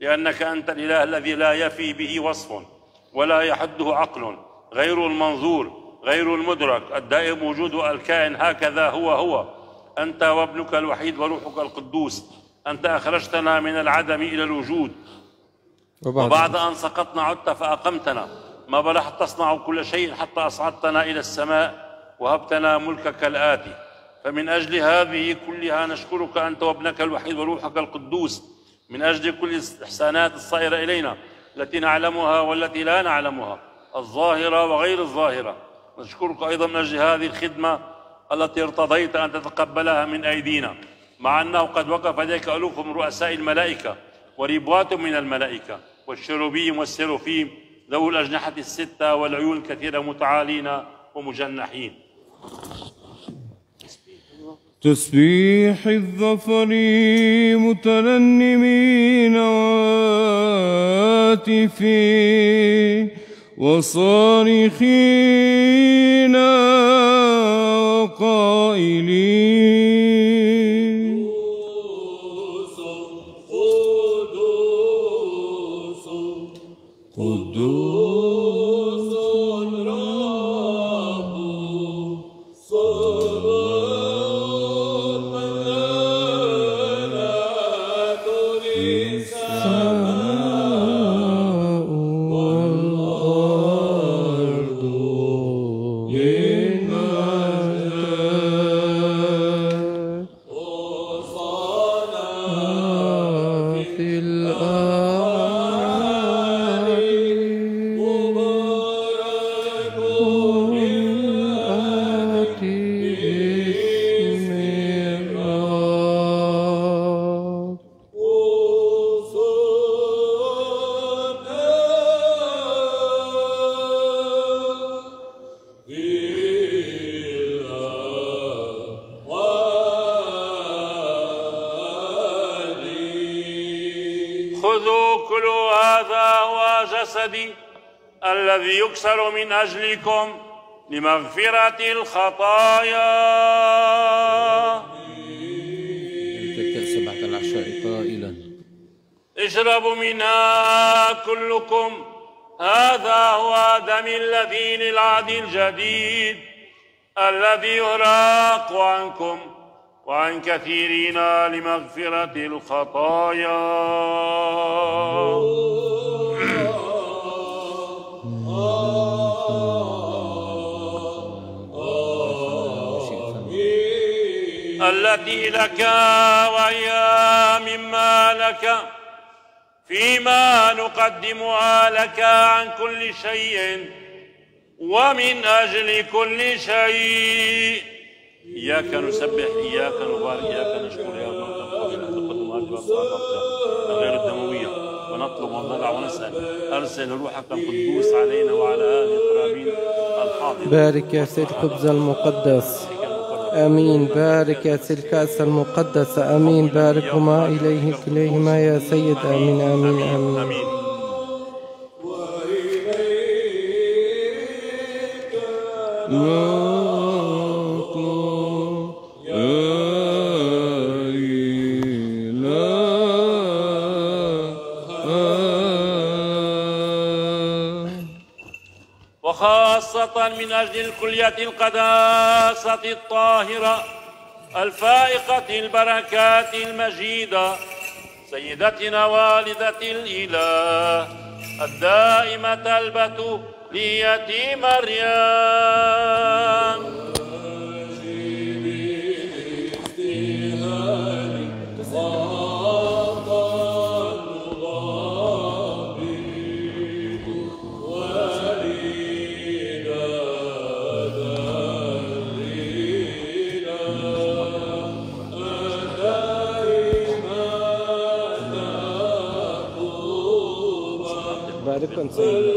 لأنك أنت الإله الذي لا يفي به وصف ولا يحده عقل غير المنظور غير المدرك. الدائم وجود الكائن هكذا هو هو. أنت وابنك الوحيد وروحك القدوس. أنت أخرجتنا من العدم إلى الوجود. وبعد أن سقطنا عدت فأقمتنا. ما بلحت تصنع كل شيء حتى أصعدتنا إلى السماء وهبتنا ملكك الآتي. فمن أجل هذه كلها نشكرك أنت وابنك الوحيد وروحك القدوس. من أجل كل الإحسانات الصائرة إلينا التي نعلمها والتي لا نعلمها الظاهرة وغير الظاهرة. نشكرك أيضا من أجل هذه الخدمة التي ارتضيت أن تتقبلها من أيدينا. مع أنه قد وقف لديك ألوف من رؤساء الملائكة وربوات من الملائكة. والشروبيم والسيروفيم ذو الأجنحة الستة والعيون الكثيرة متعالين ومجنحين. تسبيح الظفر مترنمين واتفين وصارخين وقائلين. يكسر من أجلكم لمغفرة الخطايا. اشربوا منها كلكم. هذا هو دم الذي للعهد الجديد الذي يهراق عنكم وعن كثيرين لمغفرة الخطايا. التي لك وهي مما لك فيما نقدمها لك عن كل شيء ومن أجل كل شيء. إياك نسبح إياك نبارك إياك نشكر يا رب التقدمات والصلوات غير الدموية. ونطلب ونضع ونسأل. أرسل روحك القدوس علينا وعلى هذه القرابين الحاضرة بارك يا سيد الخبز المقدس. آمين. بارك يا الكأس المقدس آمين. بارك ما إليه كليهما يا سيد. آمين. آمين. آمين, آمين وخاصة من أجل الكلية القداسة الطاهرة الفائقة البركات المجيدة سيدتنا والدة الإله الدائمة البتولية مريم. something.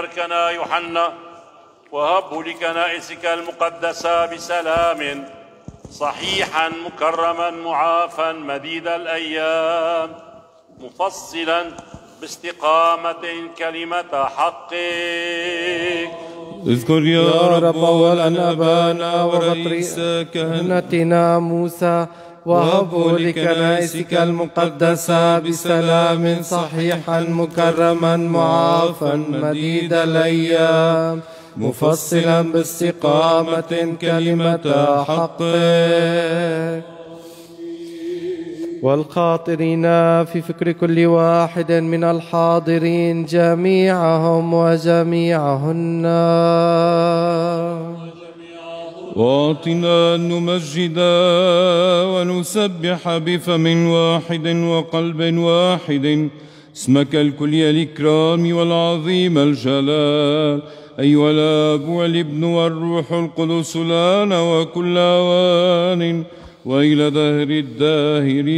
وبطريركنا يوحنا وهبه لكنائسك المقدسه بسلام صحيحا مكرما معافا مديد الأيام مفصلا باستقامة كلمة حقك. اذكر يا, يا رب أولا أبانا ورئيس كهنتنا موسى وهبوا لكنائسك المقدسة بسلام صحيحا مكرما معافا مديد الأيام مفصلا باستقامة كلمة حقه والخاطرين في فكر كل واحد من الحاضرين جميعهم وجميعهن واعطنا أن نمجد ونسبح بفم واحد وقلب واحد. اسمك الكلي الإكرام والعظيم الجلال. أيها الآب والابن والروح القدس الآن وكل أوان. وإلى دهر الداهرين.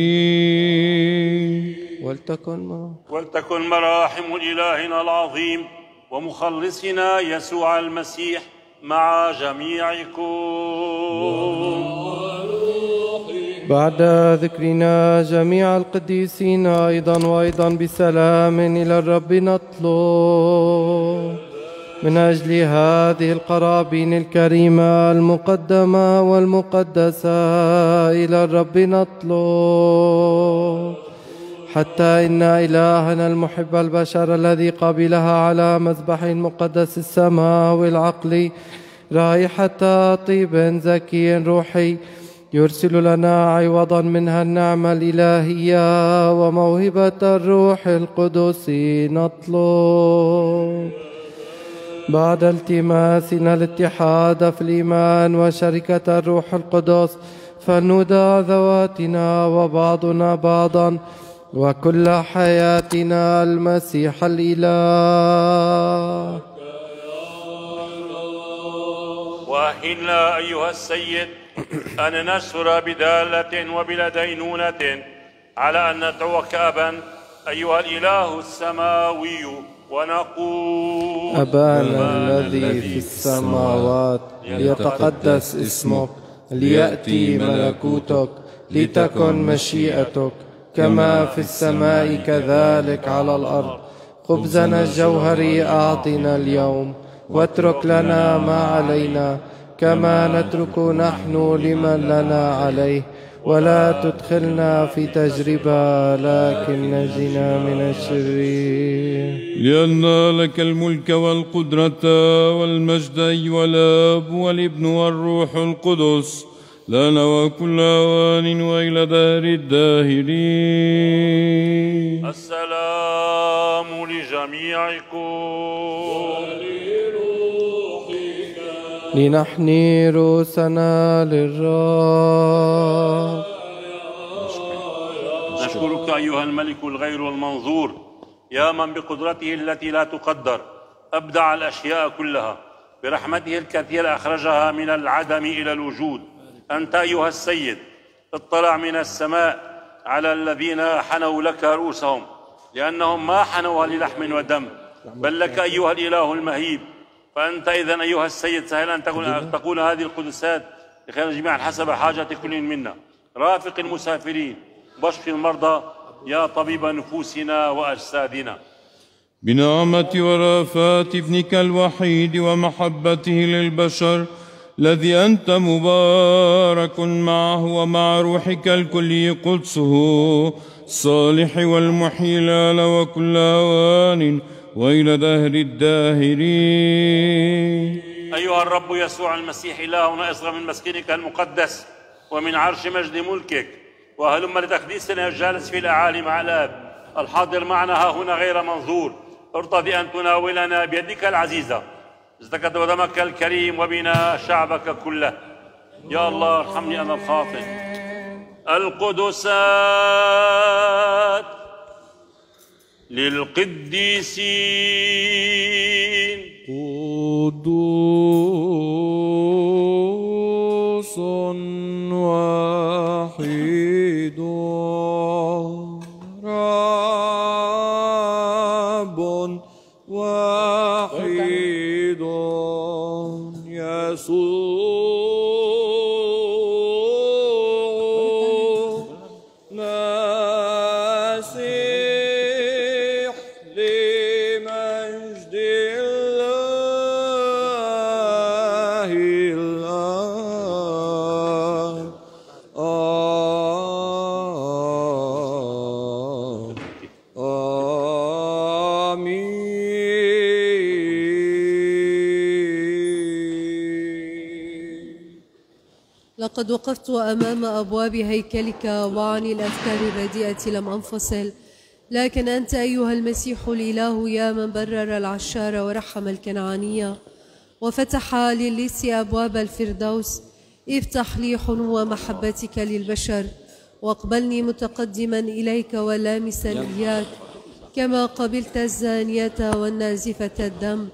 ولتكن ولتكن مراحم إلهنا العظيم ومخلصنا يسوع المسيح. مع جميعكم. بعد ذكرنا جميع القديسين أيضا وأيضا بسلام إلى الرب نطلب. من أجل هذه القرابين الكريمة المقدمة والمقدسة إلى الرب نطلب. حتى إن إلهنا المحب البشر الذي قبلها على مذبح مقدس السماوي العقلي رائحة طيب زكي روحي يرسل لنا عوضا منها النعمة الإلهية وموهبة الروح القدس نطلب. بعد التماسنا الاتحاد في الإيمان وشركة الروح القدس فلندع ذواتنا وبعضنا بعضا وكل حياتنا المسيح الإله. وأهلنا أيها السيد أن نسر بدالة وبلا دينونة على أن ندعوك أبا. أيها الإله السماوي ونقول. أبانا الذي في السماوات ليتقدس اسمك ليأتي ملكوتك لتكن مشيئتك. كما في السماء كذلك على الأرض. خبزنا الجوهري أعطنا اليوم واترك لنا ما علينا كما نترك نحن لمن لنا عليه. ولا تدخلنا في تجربة لكن نجنا من الشرير لأن لك الملك والقدرة والمجد أيها الآب والابن والروح القدس. لنا وكل أوان وإلى دار الداهرين. السلام لجميعكم. لنحني رؤوسنا للرب. نشكرك أيها الملك الغير المنظور يا من بقدرته التي لا تقدر. أبدع الأشياء كلها. برحمته الكثير أخرجها من العدم إلى الوجود. أنت أيها السيد اطلع من السماء على الذين حنوا لك رؤوسهم لأنهم ما حنوها للحم ودم بل لك أيها الإله المهيب. فأنت إذا أيها السيد سهل أن تقول, تقول هذه القدسات لخير الجميع حسب حاجة كل منا. رافق المسافرين بشف المرضى يا طبيب نفوسنا وأجسادنا. بنعمة ورافات ابنك الوحيد ومحبته للبشر الذي أنت مبارك معه ومع روحك الكلي قدسه الصالح والمحيي الآل وكل أوان وإلى دهر الداهرين. أيها الرب يسوع المسيح إلهنا اصغى من مسكنك المقدس ومن عرش مجد ملكك وهلم لتقديسنا الجالس في الأعالي مع الآب الحاضر معنا ها هنا غير منظور ارتضي أن تناولنا بيدك العزيزة. ازدكت ودمك الكريم وبنا شعبك كله. يا الله ارحمني أنا الخاطئ. القدسات للقديسين. قدوس لقد وقفت أمام أبواب هيكلك وعن الأفكار الرديئة لم أنفصل. لكن أنت أيها المسيح الإله يا من برر العشار ورحم الكنعانية. وفتح للص أبواب الفردوس. افتح لي حنو محبتك للبشر. واقبلني متقدما إليك ولامسا إياك كما قبلت الزانية والنازفة الدم.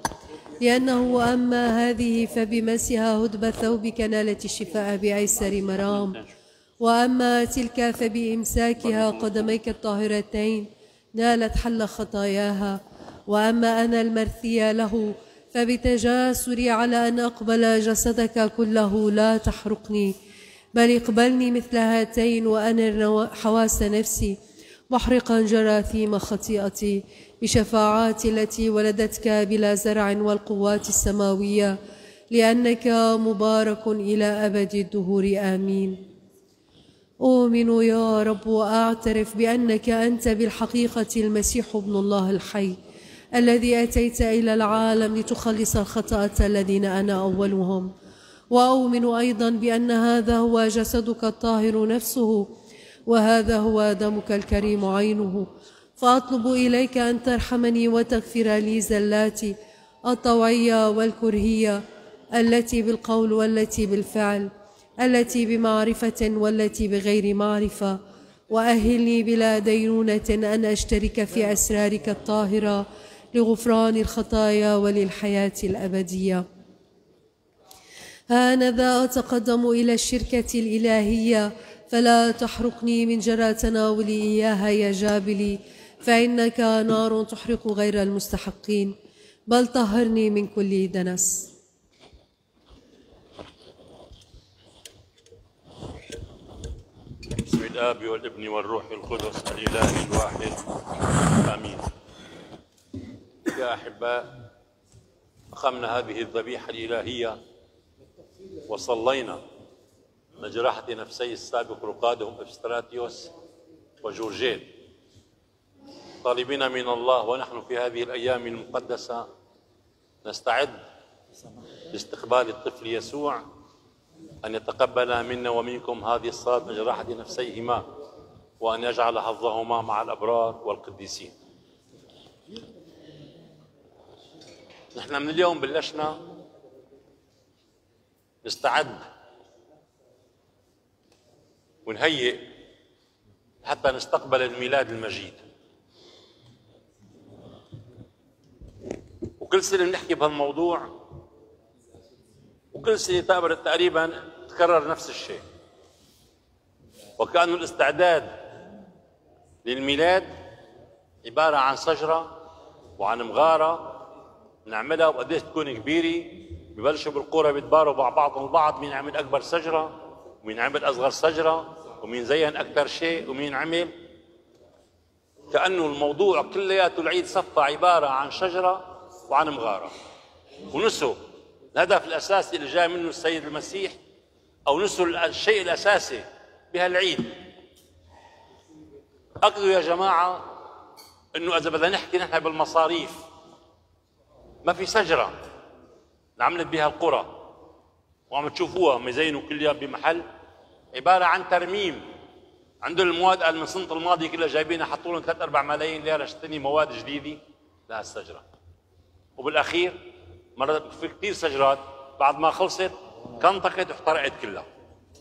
لأنه أما هذه فبمسها هدب ثوبك نالت الشفاء بأيسر مرام. وأما تلك فبإمساكها قدميك الطاهرتين نالت حل خطاياها. وأما أنا المرثية له فبتجاسري على أن أقبل جسدك كله لا تحرقني. بل اقبلني مثل هاتين وأنر حواس نفسي محرقا جراثيم خطيئتي. بشفاعات التي ولدتك بلا زرع والقوات السماوية لأنك مبارك إلى أبد الدهور. آمين. أؤمن يا رب وأعترف بأنك أنت بالحقيقة المسيح ابن الله الحي الذي أتيت إلى العالم لتخلص الخطأة الذين أنا أولهم. وأؤمن أيضا بأن هذا هو جسدك الطاهر نفسه وهذا هو دمك الكريم عينه. فأطلب إليك أن ترحمني وتغفر لي زلاتي الطوعية والكرهية التي بالقول والتي بالفعل التي بمعرفة والتي بغير معرفة. وأهلني بلا دينونة أن أشترك في أسرارك الطاهرة لغفران الخطايا وللحياة الأبدية. هانذا أتقدم إلى الشركة الإلهية فلا تحرقني من جرى تناولي إياها يا جابلي. فإنك نار تحرق غير المستحقين بل طهرني من كل دنس. بسم الاب والابن والروح القدس الإله الواحد. آمين. يا أحباء أقمنا هذه الذبيحة الإلهية وصلينا مجرحة نفسي السابق رقادهم ابستراتيوس وجورجين طالبين من الله ونحن في هذه الأيام المقدسة نستعد لاستقبال الطفل يسوع أن يتقبل منا ومنكم هذه الصلاة من جراحة نفسيهما وأن يجعل حظهما مع الأبرار والقديسين. نحن من اليوم بلشنا نستعد ونهيئ حتى نستقبل الميلاد المجيد. وكل سنة بنحكي بهالموضوع وكل سنة تقريبا تكرر نفس الشيء. وكأنه الاستعداد للميلاد عبارة عن شجرة وعن مغارة نعملها وقديش تكون كبيرة. ببلشوا بالقرى بيتباروا مع بعضهم البعض مين عمل أكبر شجرة ومين عمل أصغر شجرة ومين زين أكثر شيء ومين عمل. كأنه الموضوع كلياته العيد صفى عبارة عن شجرة وعن مغارة. ونسوا الهدف الأساسي اللي جاي منه السيد المسيح أو نسوا الشيء الأساسي بهالعيد اكدوا يا جماعة إنه إذا بدنا نحكي نحن بالمصاريف ما في شجرة عملت بها القرى. وعم تشوفوها مزينوا كل يوم بمحل. عبارة عن ترميم. عندهم المواد قال من سنه الماضي كلها جايبينها حطوا لهم 3 4 ملايين ليرة اشتري مواد جديدة لهالشجرة. وبالأخير مرة في كثير شجرات بعد ما خلصت كنطقت واحترقت كلها.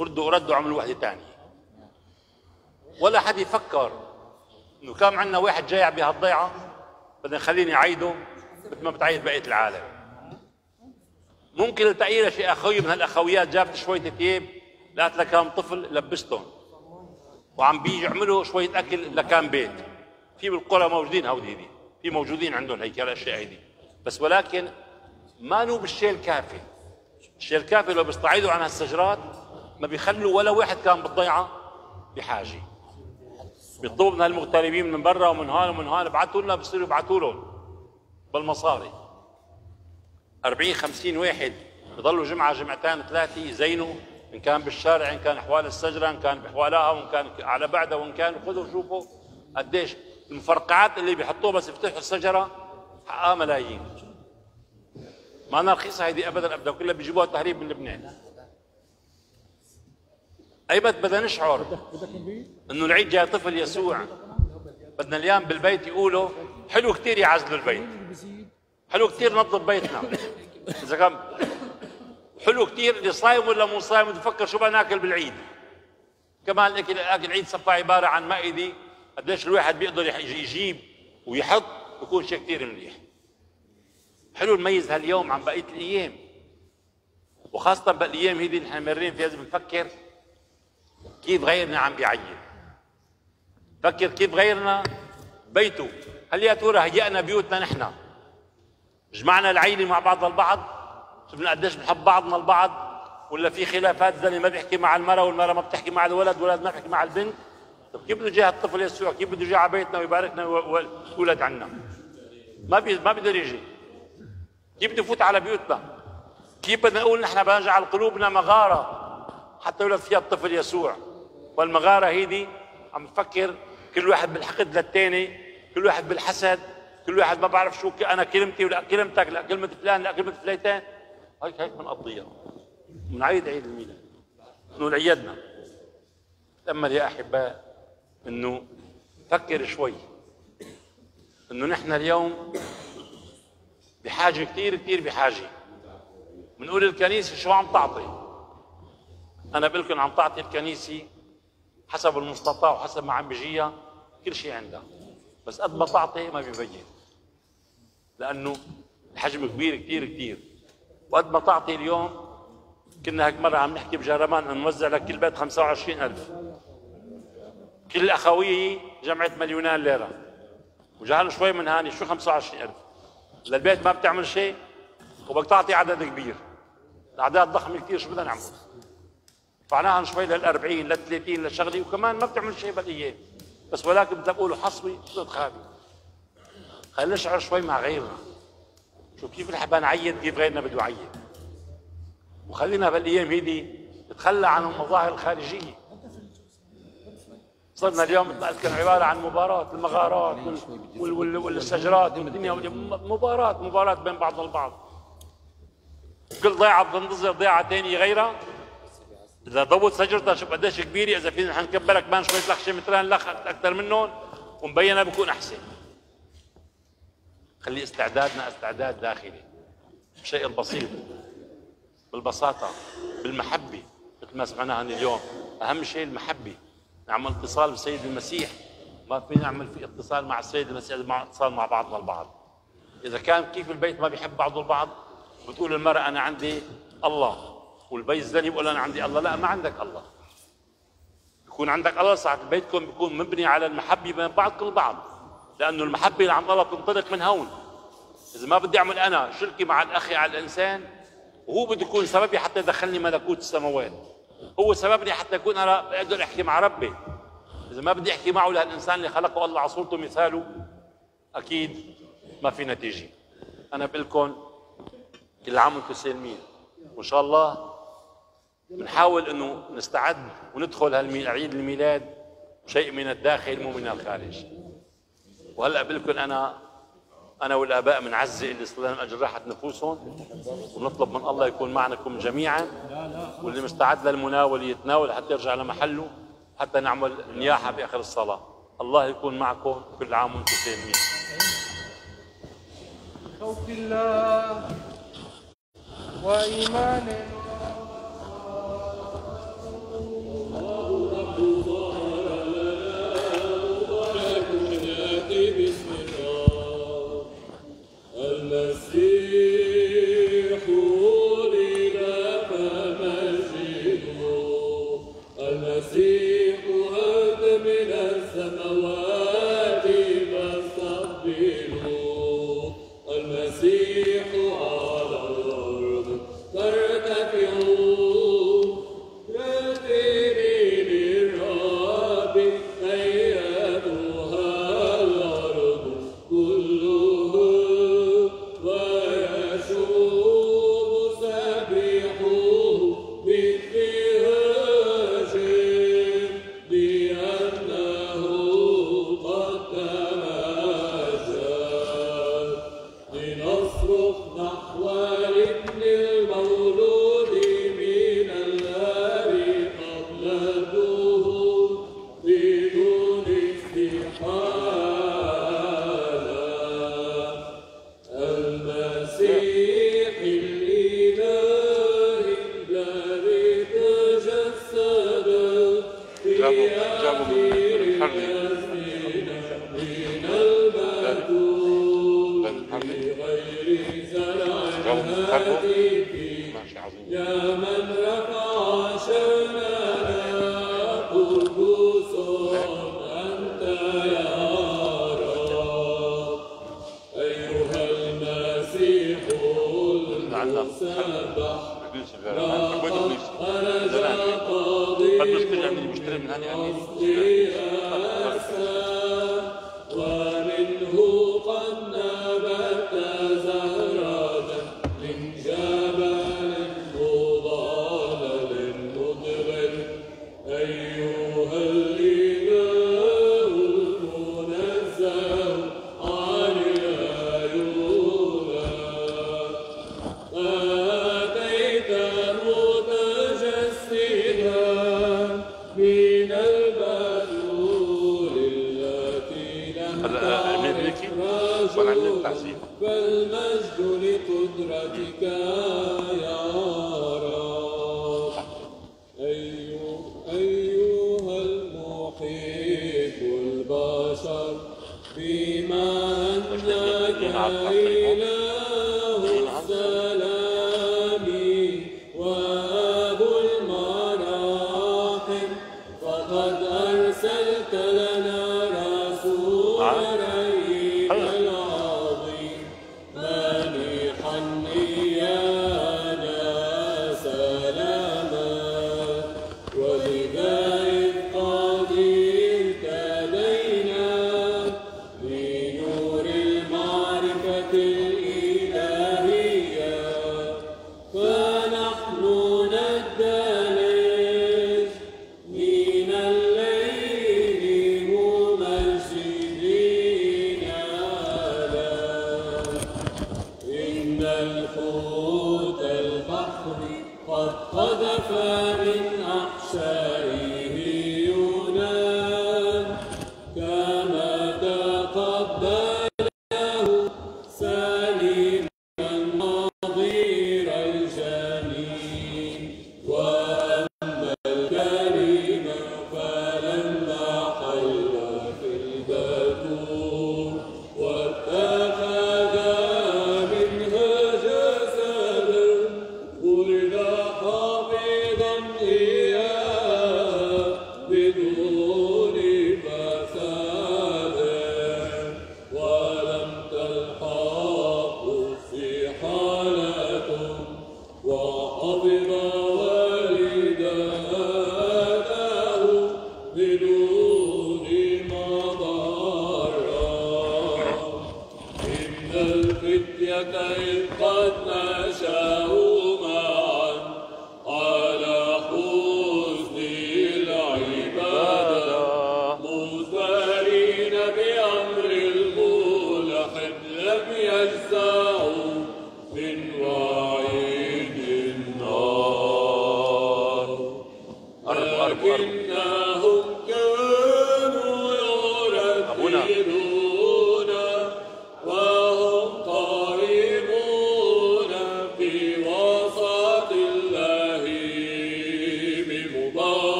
ردوا ردوا عملوا وحدة ثانية ولا حد يفكر إنه كان عندنا واحد جايع بهالضيعه بدنا نخليني أعيده مثل ما بتعيد بقية العالم. ممكن التقيله شي أخوي من هالأخويات جابت شوية ثياب لقت لكام طفل لبستهم. وعم بيعملوا شوية أكل لكام بيت. في بالقرى موجودين هودي في موجودين عندهم هيك الأشياء هيدي. بس ولكن ما نو بالشيء الكافي. الشيء الكافي لو بيستعيدوا عن هالشجرات ما بيخلوا ولا واحد كان بالضيعة بحاجة. بيطلبوا من هالمغتربين من برا ومن هون ومن هون ابعثوا لنا بصيروا يبعثوا لهم بالمصاري. 40 50 واحد بضلوا جمعة جمعتين ثلاثة يزينوا إن كان بالشارع إن كان حوالي الشجره إن كان بحوالها وإن كان على بعدها وإن كان خذوا شوفوا قديش المفرقعات اللي بيحطوها بس يفتحوا الشجره حقها ملايين. ما أنا رخيصة هيدي أبدا أبدا كلها بيجيبوها تهريب من لبنان. أيمت بدنا نشعر إنه العيد جاي طفل يسوع. بدنا اليوم بالبيت يقولوا حلو كثير يعزلوا البيت. حلو كثير نظف بيتنا. إذا كان حلو كثير اللي صايم ولا مو صايم بفكر شو بدنا ناكل بالعيد. كمان الاكل أكل العيد صفى عبارة عن مائده قديش الواحد بيقدر يجيب ويحط. بكون شيء كثير منيح حلو نميز هاليوم عن بقيه الأيام وخاصه بالايام هيدي نحن مرين فيها لازم نفكر كيف غيرنا عم بيعين فكر كيف غيرنا بيته هل يا ترى هيئنا بيوتنا نحن جمعنا العيله مع بعض البعض شفنا قديش بنحب بعضنا البعض ولا في خلافات زلمه ما بيحكي مع المراه والمراه ما بتحكي مع الولد والولد ما بيحكي مع البنت طيب كيف بده يجي هالطفل يسوع كيف بده يجي على بيتنا ويباركنا ويولد عنا ما بي ما بيقدر يجي. كيف بده يفوت على بيوتنا؟ كيف بدنا نقول نحن بدنا نجعل قلوبنا مغارة؟ حتى يولد فيها الطفل يسوع. والمغارة هيدي عم نفكر كل واحد بالحقد للتاني كل واحد بالحسد كل واحد ما بعرف شو أنا كلمتي ولا كلمتك لا كلمة فلان لا كلمة فليتان هيك هيك بنقضيها بنعيد عيد الميلاد. نقول عيدنا. تأمل يا أحباء إنه فكر شوي. إنه نحن اليوم بحاجة كثير كثير بحاجة. بنقول الكنيسة شو عم تعطي؟ أنا بقول عم تعطي الكنيسة حسب المستطاع وحسب ما عم بيجيها كل شيء عندها. بس قد ما تعطي ما بيبين. لأنه الحجم كبير كثير كثير وقد ما تعطي اليوم كنا هيك مرة عم نحكي بجرمان أن نوزع لك كل بيت 25000 كل أخوية جمعت مليونان ليرة. وجعلوا شوي من هاني شو 25000 للبيت ما بتعمل شيء وبدك تعطي عدد كبير. الأعداد ضخمة كثير شو بدنا نعمل؟ دفعناها شوي لل 40 لل 30 للشغلة وكمان ما بتعمل شيء بالايام بس ولكن بدك تقولوا حصوي صوت خابي خلينا نشعر شوي مع غيرنا. شو كيف نحب نعيد كيف غيرنا بده يعيد وخلينا بالايام هيدي نتخلى عن المظاهر الخارجية. صرنا اليوم كان عبارة عن مباراة المغارات وال وال والشجرات والدنيا مباراه مباراة بين بعضنا البعض. كل ضيعة بتنتظر ضيعة ثانية غيرها. إذا ضوت شجرتها شوف قديش كبيره إذا فينا حنكبرها كمان شوية لخ مترين لخ أكثر منهم ومبينة بكون أحسن. خلي استعدادنا استعداد داخلي. بالشيء البسيط. بالبساطة بالمحبة مثل ما سمعناها اليوم. أهم شيء المحبة. نعمل اتصال بالسيد المسيح. ما فينا نعمل في اتصال مع السيد المسيح مع اتصال مع بعضنا البعض. إذا كان كيف البيت ما بيحب بعضه البعض بتقول المرأة أنا عندي الله والبيت الزاني بيقول أنا عندي الله. لا ما عندك الله. يكون عندك الله ساعة بيتكم بيكون مبني على المحبة بين بعض بعض لأنه المحبة اللي عند الله بتنطلق من هون. إذا ما بدي أعمل أنا شركة مع الأخي على الإنسان وهو بده يكون سببي حتى يدخلني ملكوت السماوات. هو سببني حتى أكون أنا أقدر أحكي مع ربي. إذا ما بدي أحكي معه لهالإنسان اللي خلقه الله على صورته مثاله أكيد ما في نتيجة. أنا بقول لكم كل عام وأنتم سالمين. وإن شاء الله بنحاول إنه نستعد وندخل هالعيد الميلاد شيء من الداخل مو من الخارج. وهلأ بقول لكم أنا والآباء بنعزي اللي صلينا من أجل راحه نفوسهم ونطلب من الله يكون معكم جميعا واللي مستعد للمناول يتناول حتى يرجع لمحله حتى نعمل نياحة باخر الصلاة. الله يكون معكم كل عام وأنتم سالمين خوف الله وإيمان من قاضي ومنه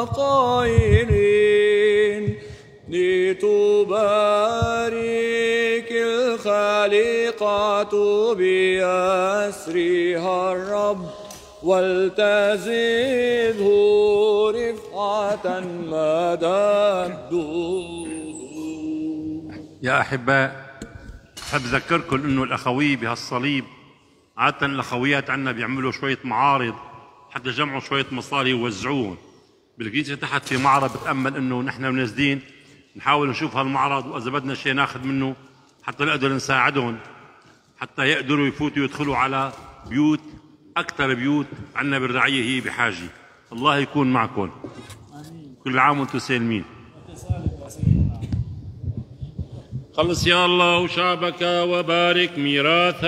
وقائلين لتبارك الخالقة بأسرها الرب ولتزده رفعة مدى يا أحباء أحب أذكركم إنه الأخوية بهالصليب عادة الأخويات عندنا بيعملوا شوية معارض حتى يجمعوا شوية مصاري ويوزعوهم بالكنيسة تحت في معرض بتأمل إنه نحن نازلين نحاول نشوف هالمعرض وإذا بدنا شيء ناخذ منه حتى نقدر نساعدهم حتى يقدروا يفوتوا يدخلوا على بيوت أكثر بيوت عندنا بالرعية هي بحاجة. الله يكون معكم. كل عام وأنتم سالمين. خلص يا الله وشعبك وبارك ميراثك.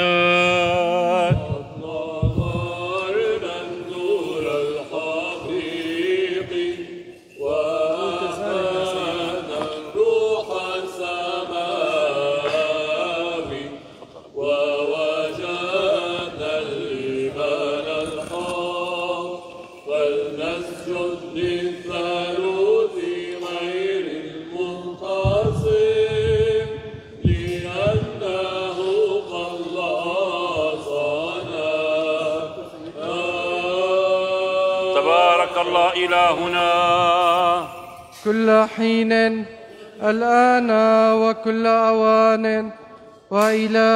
كل حين الآن وكل أوان وإلى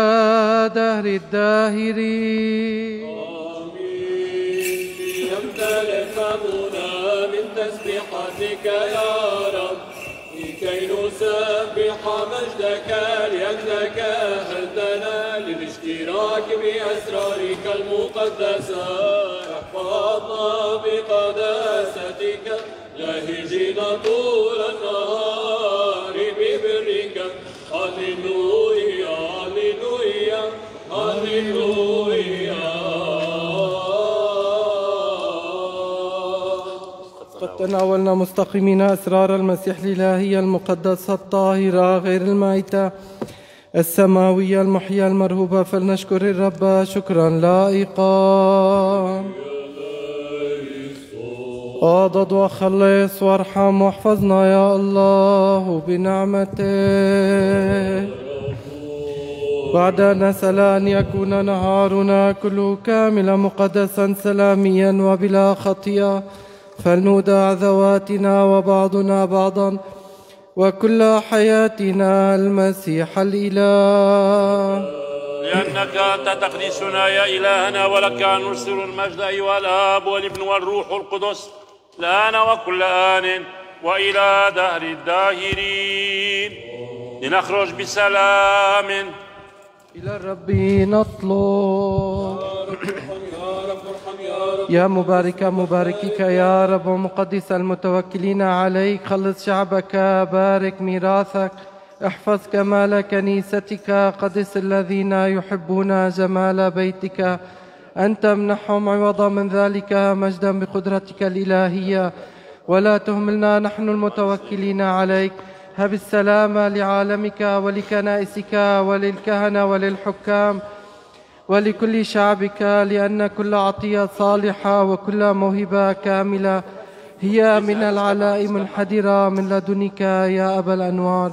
دهر الداهرين ليمتلئ فمنا من تسبيحتك يا رب لكي نسبح مجدك لأنك أهلتنا للاشتراك بأسرارك المقدسة احفظنا بقداستك لاهجنا طول النهار ببرك هللويا هللويا هللويا. قد تناولنا مستقيمين أسرار المسيح الإلهية المقدسة الطاهرة غير الميتة السماوية المحيا المرهوبة فلنشكر الرب شكرا لائقا. اضد وخلص وارحم واحفظنا يا الله بنعمتك بعد أن نسأل أن يكون نهارنا كله كاملا مقدسا سلاميا وبلا خطيئة فلنودع ذواتنا وبعضنا بعضا وكل حياتنا المسيح الإله. لأنك أنت تقديسنا يا إلهنا ولك نرسل المجد أيها الآب والابن والروح القدس. الآن وكل آن وإلى دهر الداهرين. لنخرج بسلام. إلى الرب نطلب. يا مبارك مباركك يا رب ومقدس المتوكلين عليك. خلص شعبك بارك ميراثك. احفظ كمال كنيستك. قدس الذين يحبون جمال بيتك. أنت امنحهم عوضا من ذلك مجدا بقدرتك الإلهية. ولا تهملنا نحن المتوكلين عليك. هب السلام لعالمك ولكنائسك وللكهنة وللحكام ولكل شعبك لأن كل عطية صالحة وكل موهبة كاملة هي من العلاء منحدرة من لدنك يا أبا الأنوار.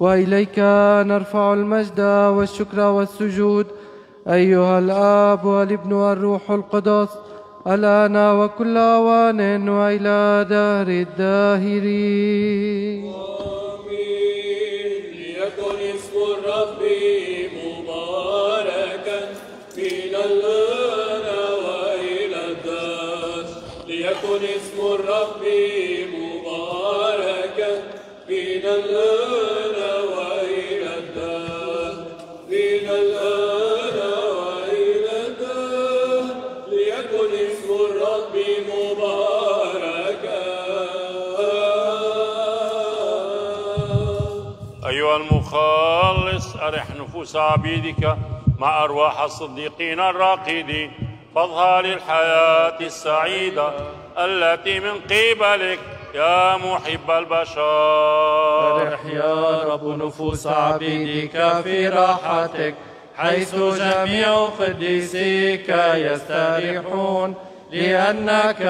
وإليك نرفع المجد والشكر والسجود. أيها الآب والابن والروح القدس الآن وكل أوان وإلى دهر الداهرين. ليكن اسم الرب مباركا فينا الآن وإلى الدار. ليكن اسم الرب مباركا فينا الآن أيها المخلص أرح نفوس عبيدك مع أرواح الصديقين الراقدين. فاظهر للحياة السعيدة التي من قبلك يا محب البشر. فرح يا رب نفوس عبيدك في راحتك حيث جميع قديسيك يستريحون. لأنك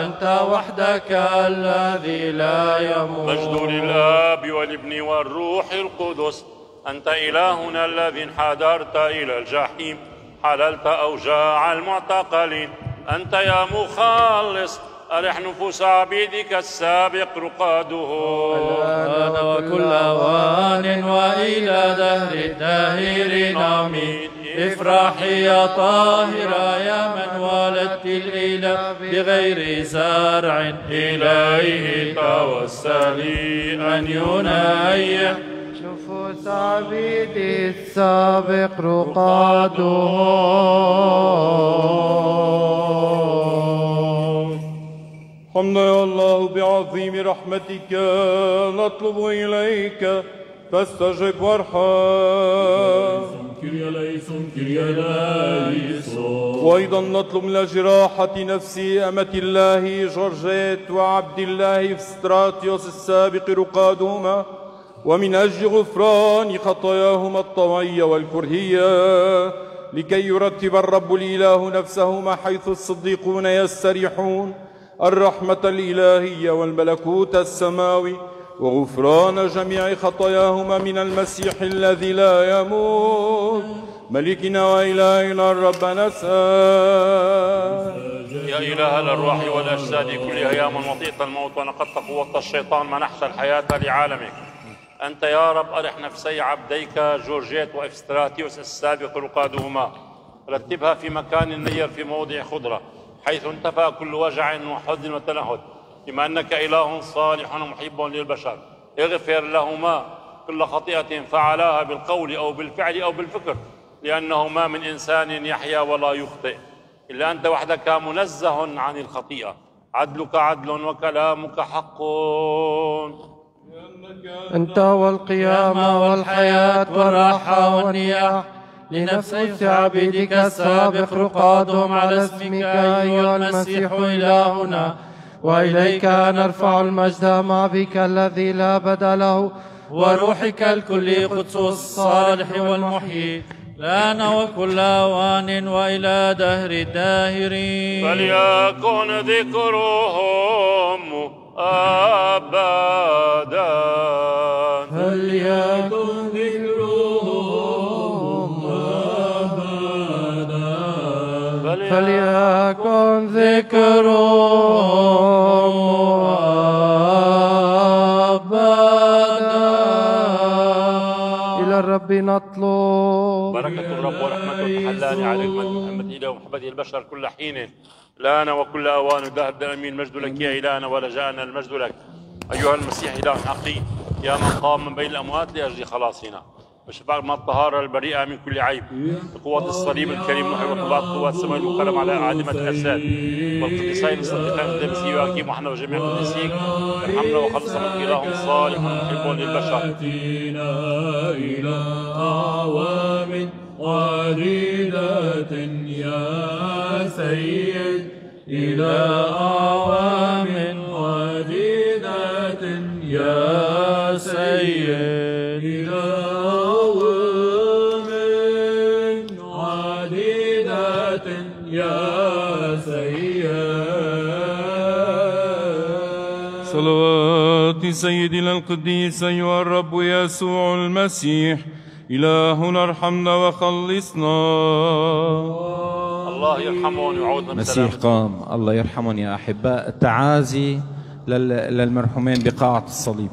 أنت وحدك الذي لا يموت. مجد للآب والابن والروح القدس. أنت إلهنا الذي انحدرت إلى الجحيم. حللت أوجاع المعتقلين. أنت يا مخلص. أرح نفوس عبيدك السابق رقاده. الآن وكل أوان وإلى دهر الداهرين آمين. افرحي يا طاهرة يا من ولدت الإله بغير زرع إليه توسلي أن ينيح نفوس عبيدي السابق رقاده حمد يا الله بعظيم رحمتك نطلب إليك فاستجب وارحم. وأيضا نطلب من جراحة نفس أمة الله جورجيت وعبد الله فستراتيوس السابق رقادهما ومن أجل غفران خطاياهما الطوعية والكرهية لكي يرتب الرب الإله نفسهما حيث الصديقون يستريحون الرحمة الإلهية والملكوت السماوي وغفران جميع خطاياهما من المسيح الذي لا يموت. ملكنا وإلهنا الرب نسأل يا إله الأرواح والأجساد كلها يا من وطئت الموت ونقضت قوة الشيطان منحت الحياة لعالمك. أنت يا رب أرح نفسي عبديك جورجيت وإفستراتيوس السابق رقادهما. رتبها في مكان نير في موضع خضرة حيث انتفى كل وجع وحزن وتنهد. بما أنك إله صالح ومحب للبشر. اغفر لهما كل خطيئة فعلاها بالقول أو بالفعل أو بالفكر لأنه ما من إنسان يحيا ولا يخطئ. إلا أنت وحدك منزه عن الخطيئة. عدلك عدل وكلامك حق. أنت والقيامة والحياة والراحة والنياح. لنفس عبيدك السابق رقادهم على اسمك أيها المسيح إلهنا. وإليك نرفع المجد مع بك الذي لا بدل له وروحك الكل قدس الصالح والمحيي. الآن وكل أوان وإلى دهر الداهرين. فليكن ذكرهم أبدا. فليكن ذكرهم فليكن ذكرهم أبدا إلى الرب نطلب بركة الرب ورحمته تحلاني على إله ومحبته البشر كل حين الآن وكل أوان دهر دائمين المجد لك يا إلهنا ولجأنا المجد لك أيها المسيح إله حقي يا من قام من بين الأموات لأجل خلاصنا وشفاء من الطهارة البريئة من كل عيب. بقوة الصليب الكريم نحن وقبات قوات السماء والقلم على عادمة الأجساد والقديسين الصديقين الدمسي وأكيم وحنا وجميع قديسيك ارحمنا وخلصنا من إله صالح ومحب للبشر إلى أعوام عديدة يا سيد. إلى أعوام عديدة يا سيد إلى سيدنا القديس أيها الرب يسوع المسيح إلهنا ارحمنا وخلصنا. الله يرحمهم ويعودنا مسيح قام. الله يرحمهم يا أحباء. التعازي لل- للمرحومين بقاعة الصليب.